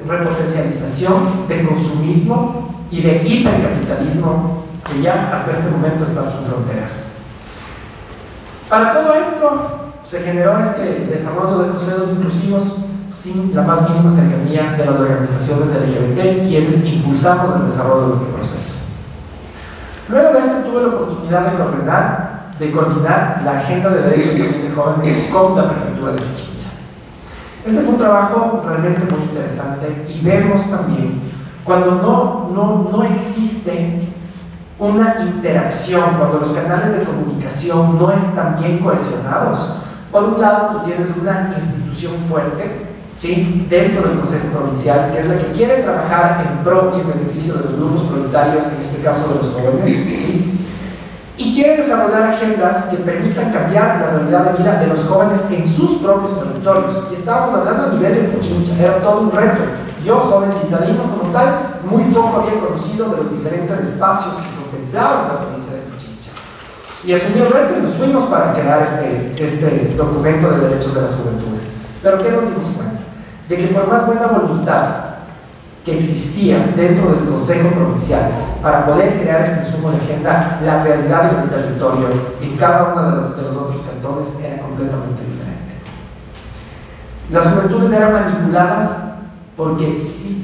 repotencialización de consumismo y de hipercapitalismo que ya hasta este momento está sin fronteras. Para todo esto se generó este desarrollo de estos sedos inclusivos sin la más mínima cercanía de las organizaciones de LGBT, quienes impulsamos el desarrollo de este proceso. Luego de esto tuve la oportunidad de coordinar de coordinar la agenda de derechos también de jóvenes con la prefectura de Pichincha. Este fue un trabajo realmente muy interesante y vemos también cuando no, no, no existe una interacción, cuando los canales de comunicación no están bien cohesionados. Por un lado, tú tienes una institución fuerte, ¿sí? dentro del Consejo Provincial, que es la que quiere trabajar en pro y en beneficio de los grupos prioritarios, en este caso de los jóvenes, ¿sí? Quiere desarrollar agendas que permitan cambiar la realidad de vida de los jóvenes en sus propios territorios. Y estábamos hablando a nivel de Pichincha, era todo un reto. Yo, joven citadino como tal, muy poco había conocido de los diferentes espacios que contemplaban la provincia de Pichincha. Y asumí el reto y nos fuimos para crear este, este documento de derechos de las juventudes. Pero ¿qué nos dimos cuenta? De que por más buena voluntad que existía dentro del Consejo Provincial para poder crear este insumo de agenda, la realidad del territorio en cada uno de los, otros cantones era completamente diferente. Las juventudes eran manipuladas porque,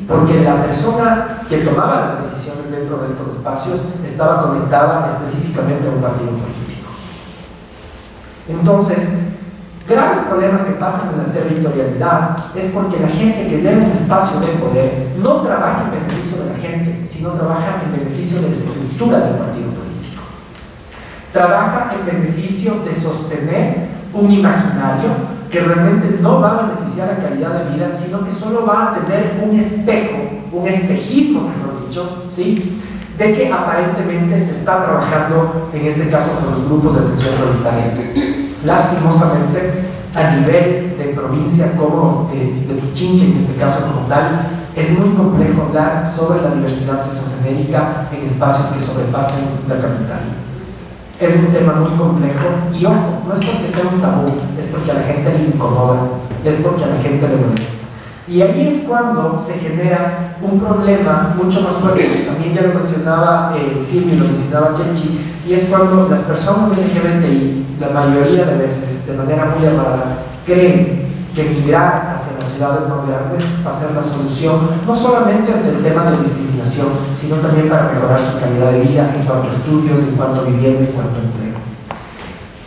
porque la persona que tomaba las decisiones dentro de estos espacios estaba conectada específicamente a un partido político. Entonces, graves problemas que pasan en la territorialidad es porque la gente que tiene un espacio de poder no trabaja en beneficio de la gente, sino trabaja en beneficio de la estructura del partido político. Trabaja en beneficio de sostener un imaginario que realmente no va a beneficiar la calidad de vida, sino que solo va a tener un espejo, un espejismo, mejor dicho, ¿sí? de que aparentemente se está trabajando, en este caso, con los grupos de atención prioritaria. Lastimosamente, a nivel de provincia como eh, de Pichinche, en este caso como tal, es muy complejo hablar sobre la diversidad sexogenérica en espacios que sobrepasen la capital. Es un tema muy complejo y ojo, no es porque sea un tabú, es porque a la gente le incomoda, es porque a la gente le molesta. Y ahí es cuando se genera un problema mucho más fuerte, también ya lo mencionaba eh, Silvio, lo mencionaba Chechi, y es cuando las personas LGBTI, la mayoría de veces, de manera muy errada, creen que migrar hacia las ciudades más grandes va a ser la solución, no solamente del tema de discriminación, sino también para mejorar su calidad de vida en cuanto a estudios, en cuanto a vivienda, en cuanto a empleo.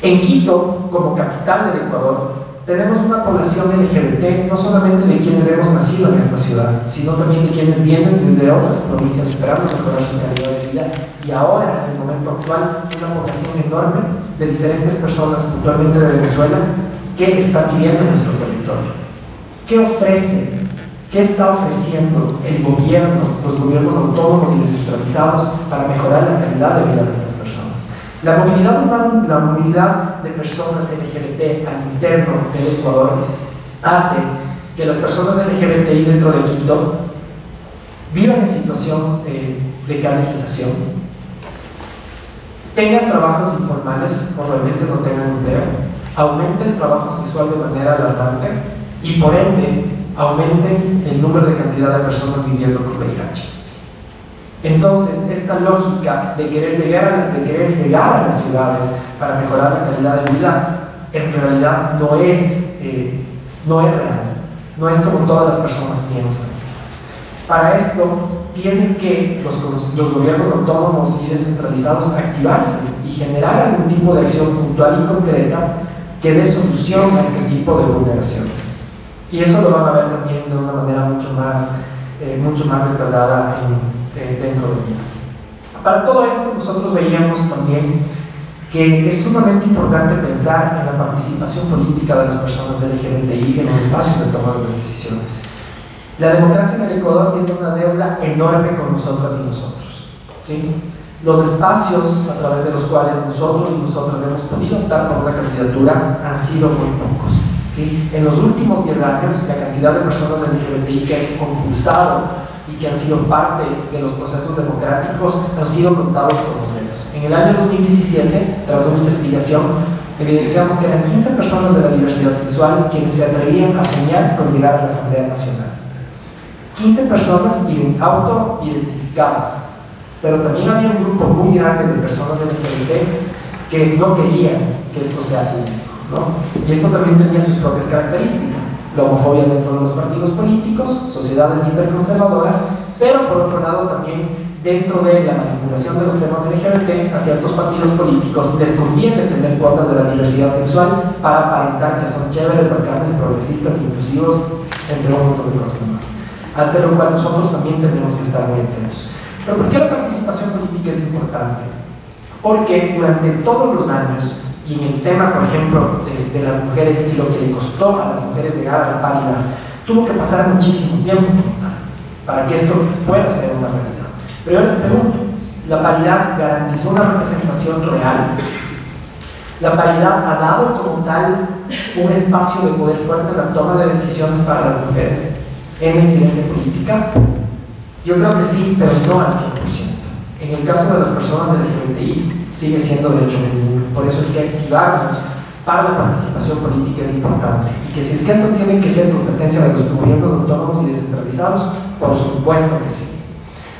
En Quito, como capital del Ecuador, tenemos una población LGBT no solamente de quienes hemos nacido en esta ciudad, sino también de quienes vienen desde otras provincias esperando mejorar su calidad de vida y ahora, en el momento actual, una población enorme de diferentes personas, puntualmente de Venezuela, que están viviendo en nuestro territorio. ¿Qué ofrece? ¿Qué está ofreciendo el gobierno, los gobiernos autónomos y descentralizados para mejorar la calidad de vida de estas personas? La movilidad humana, la movilidad de personas LGBT al interno del Ecuador hace que las personas LGBTI dentro de Quito vivan en situación eh, de callejización, tengan trabajos informales o realmente no tengan empleo, aumente el trabajo sexual de manera alarmante y por ende aumente el número de cantidad de personas viviendo con VIH. Entonces, esta lógica de querer, llegar a, de querer llegar a las ciudades para mejorar la calidad de vida, en realidad no es, eh, no es real, no es como todas las personas piensan. Para esto, tienen que los, los gobiernos autónomos y descentralizados activarse y generar algún tipo de acción puntual y concreta que dé solución a este tipo de vulneraciones. Y eso lo van a ver también de una manera mucho más, eh, mucho más detallada en, dentro de mí. Para todo esto nosotros veíamos también que es sumamente importante pensar en la participación política de las personas LGBTI en los espacios de toma de decisiones. La democracia en el Ecuador tiene una deuda enorme con nosotras y nosotros. ¿sí? Los espacios a través de los cuales nosotros y nosotras hemos podido optar por una candidatura han sido muy pocos. ¿sí? En los últimos 10 años, la cantidad de personas LGBTI que han compulsado y han sido parte de los procesos democráticos han sido contados por los dedos. En el año 2017, tras una investigación, evidenciamos que eran 15 personas de la diversidad sexual quienes se atrevían a soñar con llegar a la Asamblea Nacional. 15 personas autoidentificadas, pero también había un grupo muy grande de personas LGBT que no querían que esto sea público. ¿no? Y esto también tenía sus propias características la homofobia dentro de los partidos políticos, sociedades hiperconservadoras, pero por otro lado también dentro de la manipulación de los temas de LGBT a ciertos partidos políticos les conviene tener cuotas de la diversidad sexual para aparentar que son chéveres, bacanes, progresistas, inclusivos, entre un montón de cosas más. Ante lo cual nosotros también tenemos que estar muy atentos. Pero ¿por qué la participación política es importante? Porque durante todos los años, y en el tema, por ejemplo, de, de las mujeres y lo que le costó a las mujeres llegar a la paridad, tuvo que pasar muchísimo tiempo para que esto pueda ser una realidad. Pero yo les pregunto, ¿la paridad garantizó una representación real? ¿La paridad ha dado como tal un espacio de poder fuerte en la toma de decisiones para las mujeres en la incidencia política? Yo creo que sí, pero no al 100%. En el caso de las personas del LGBTI sigue siendo de hecho menor. Por eso es que activarnos para la participación política es importante. Y que si es que esto tiene que ser competencia de los gobiernos autónomos y descentralizados, por supuesto que sí.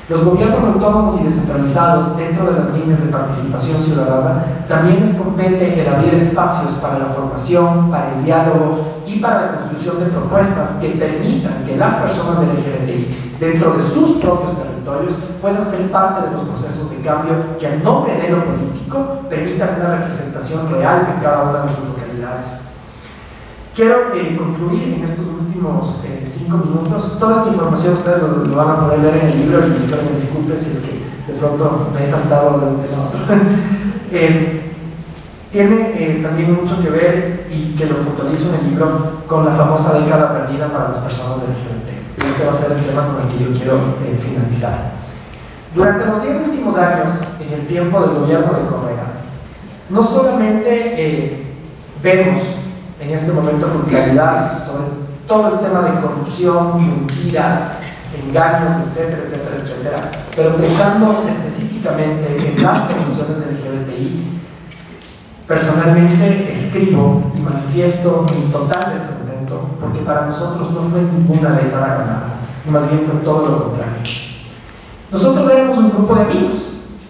Los gobiernos autónomos y descentralizados, dentro de las líneas de participación ciudadana, también les compete el abrir espacios para la formación, para el diálogo y para la construcción de propuestas que permitan que las personas del LGBTI, dentro de sus propios territorios, puedan ser parte de los procesos de cambio que, a nombre de lo político, permitan una representación real en cada una de sus localidades. Quiero eh, concluir en estos últimos eh, cinco minutos. Toda esta información ustedes lo, van a poder ver en el libro y espero me disculpen si es que de pronto me he saltado de un tema a otro. eh, tiene eh, también mucho que ver, y que lo puntualizo en el libro, con la famosa década perdida para las personas del LGBT. Este va a ser el tema con el que yo quiero eh, finalizar. Durante los diez últimos años, en el tiempo del gobierno de Correa, no solamente eh, vemos en este momento con claridad sobre todo el tema de corrupción, mentiras, engaños, etcétera, etcétera, etcétera. Pero pensando específicamente en las condiciones del LGBTI, personalmente escribo y manifiesto mi total porque para nosotros no fue ninguna década ganada, más bien fue todo lo contrario. Nosotros éramos un grupo de amigos,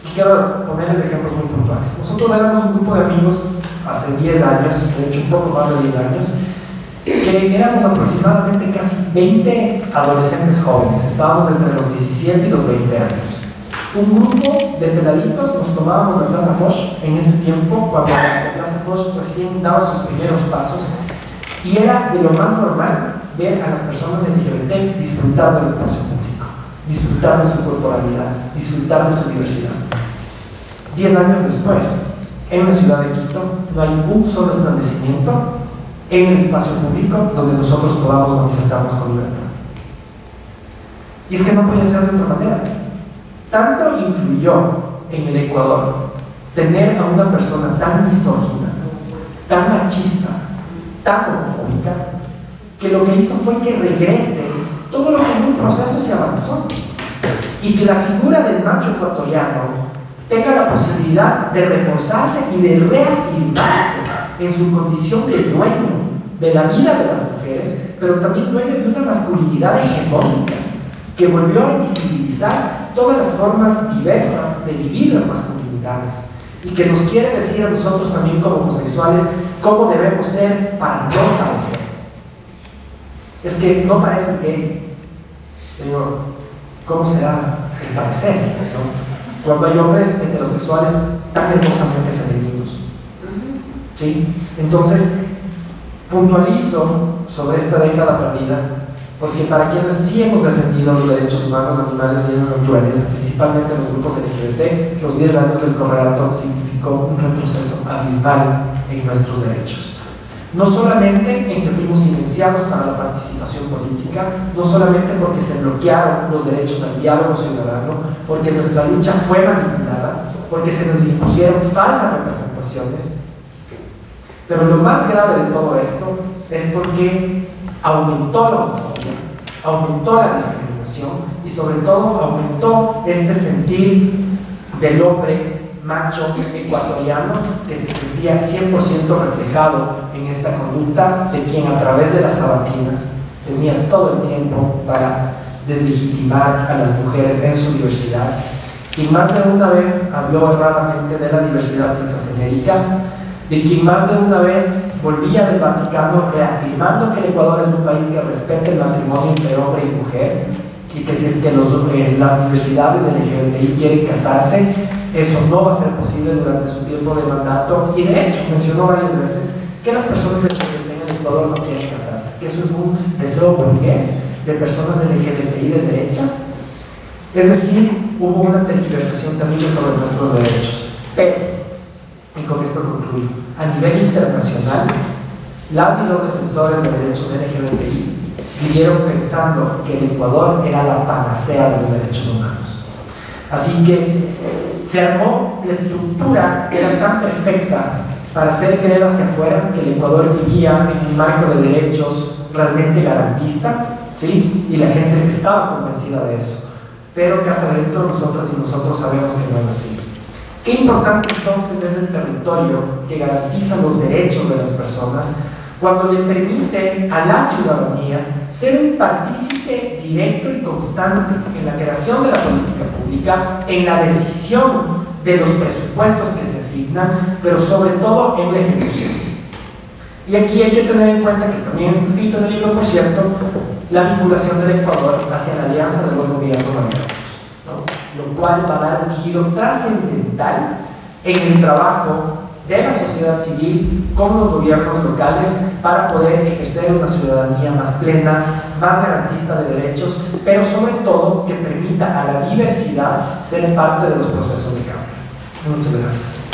y quiero ponerles ejemplos muy puntuales. Nosotros éramos un grupo de amigos hace 10 años, de hecho un poco más de 10 años, que éramos aproximadamente casi 20 adolescentes jóvenes, estábamos entre los 17 y los 20 años. Un grupo de pedalitos nos tomábamos la Plaza Foch en ese tiempo, cuando la Plaza Foch recién daba sus primeros pasos, y era de lo más normal ver a las personas LGBT disfrutar del espacio público, disfrutar de su corporalidad, disfrutar de su diversidad. Diez años después, en la ciudad de Quito, no hay un solo establecimiento en el espacio público donde nosotros podamos manifestarnos con libertad. Y es que no puede ser de otra manera. Tanto influyó en el Ecuador tener a una persona tan misógina, tan machista, tan homofóbica, que lo que hizo fue que regrese todo lo que en un proceso se avanzó y que la figura del macho ecuatoriano tenga la posibilidad de reforzarse y de reafirmarse en su condición de dueño de la vida de las mujeres, pero también dueño de una masculinidad hegemónica que volvió a invisibilizar todas las formas diversas de vivir las masculinidades y que nos quiere decir a nosotros también como homosexuales cómo debemos ser para no parecer. Es que no pareces gay. Digo, ¿cómo será el parecer? ¿no? cuando hay hombres heterosexuales tan hermosamente femeninos. ¿Sí? Entonces, puntualizo sobre esta década perdida, porque para quienes sí hemos defendido los derechos humanos, animales y la naturaleza, principalmente los grupos LGBT, los 10 años del correlato significó un retroceso abismal en nuestros derechos. No solamente en que fuimos silenciados para la participación política, no solamente porque se bloquearon los derechos al diálogo ciudadano, porque nuestra lucha fue manipulada, porque se nos impusieron falsas representaciones, pero lo más grave de todo esto es porque aumentó la homofobia, aumentó la discriminación y sobre todo aumentó este sentir del hombre macho ecuatoriano que se sentía 100% reflejado en esta conducta de quien a través de las sabatinas tenía todo el tiempo para deslegitimar a las mujeres en su diversidad. Quien más de una vez habló erradamente de la diversidad sexogenérica, de quien más de una vez volvía del Vaticano reafirmando que el Ecuador es un país que respete el matrimonio entre hombre y mujer, y que si es que eh, las universidades del LGBTI quieren casarse, eso no va a ser posible durante su tiempo de mandato y de hecho mencionó varias veces que las personas del LGBT en Ecuador no quieren casarse, que eso es un deseo burgués de personas del LGBTI de derecha. Es decir, hubo una tergiversación terrible sobre nuestros derechos. Pero, y con esto concluyo, a nivel internacional, las y los defensores de derechos LGBTI vivieron pensando que el Ecuador era la panacea de los derechos humanos. Así que se armó la estructura que era tan perfecta para hacer creer hacia afuera que el Ecuador vivía en un marco de derechos realmente garantista, ¿sí? Y la gente estaba convencida de eso. Pero hacia adentro nosotras y nosotros sabemos que no es así. Qué importante entonces es el territorio que garantiza los derechos de las personas cuando le permite a la ciudadanía ser un partícipe directo y constante en la creación de la política pública, en la decisión de los presupuestos que se asignan, pero sobre todo en la ejecución. Y aquí hay que tener en cuenta que también está escrito en el libro, por cierto, la vinculación del Ecuador hacia la alianza de los gobiernos americanos, cual va a dar un giro trascendental en el trabajo de la sociedad civil con los gobiernos locales para poder ejercer una ciudadanía más plena, más garantista de derechos, pero sobre todo que permita a la diversidad ser parte de los procesos de cambio. Muchas gracias.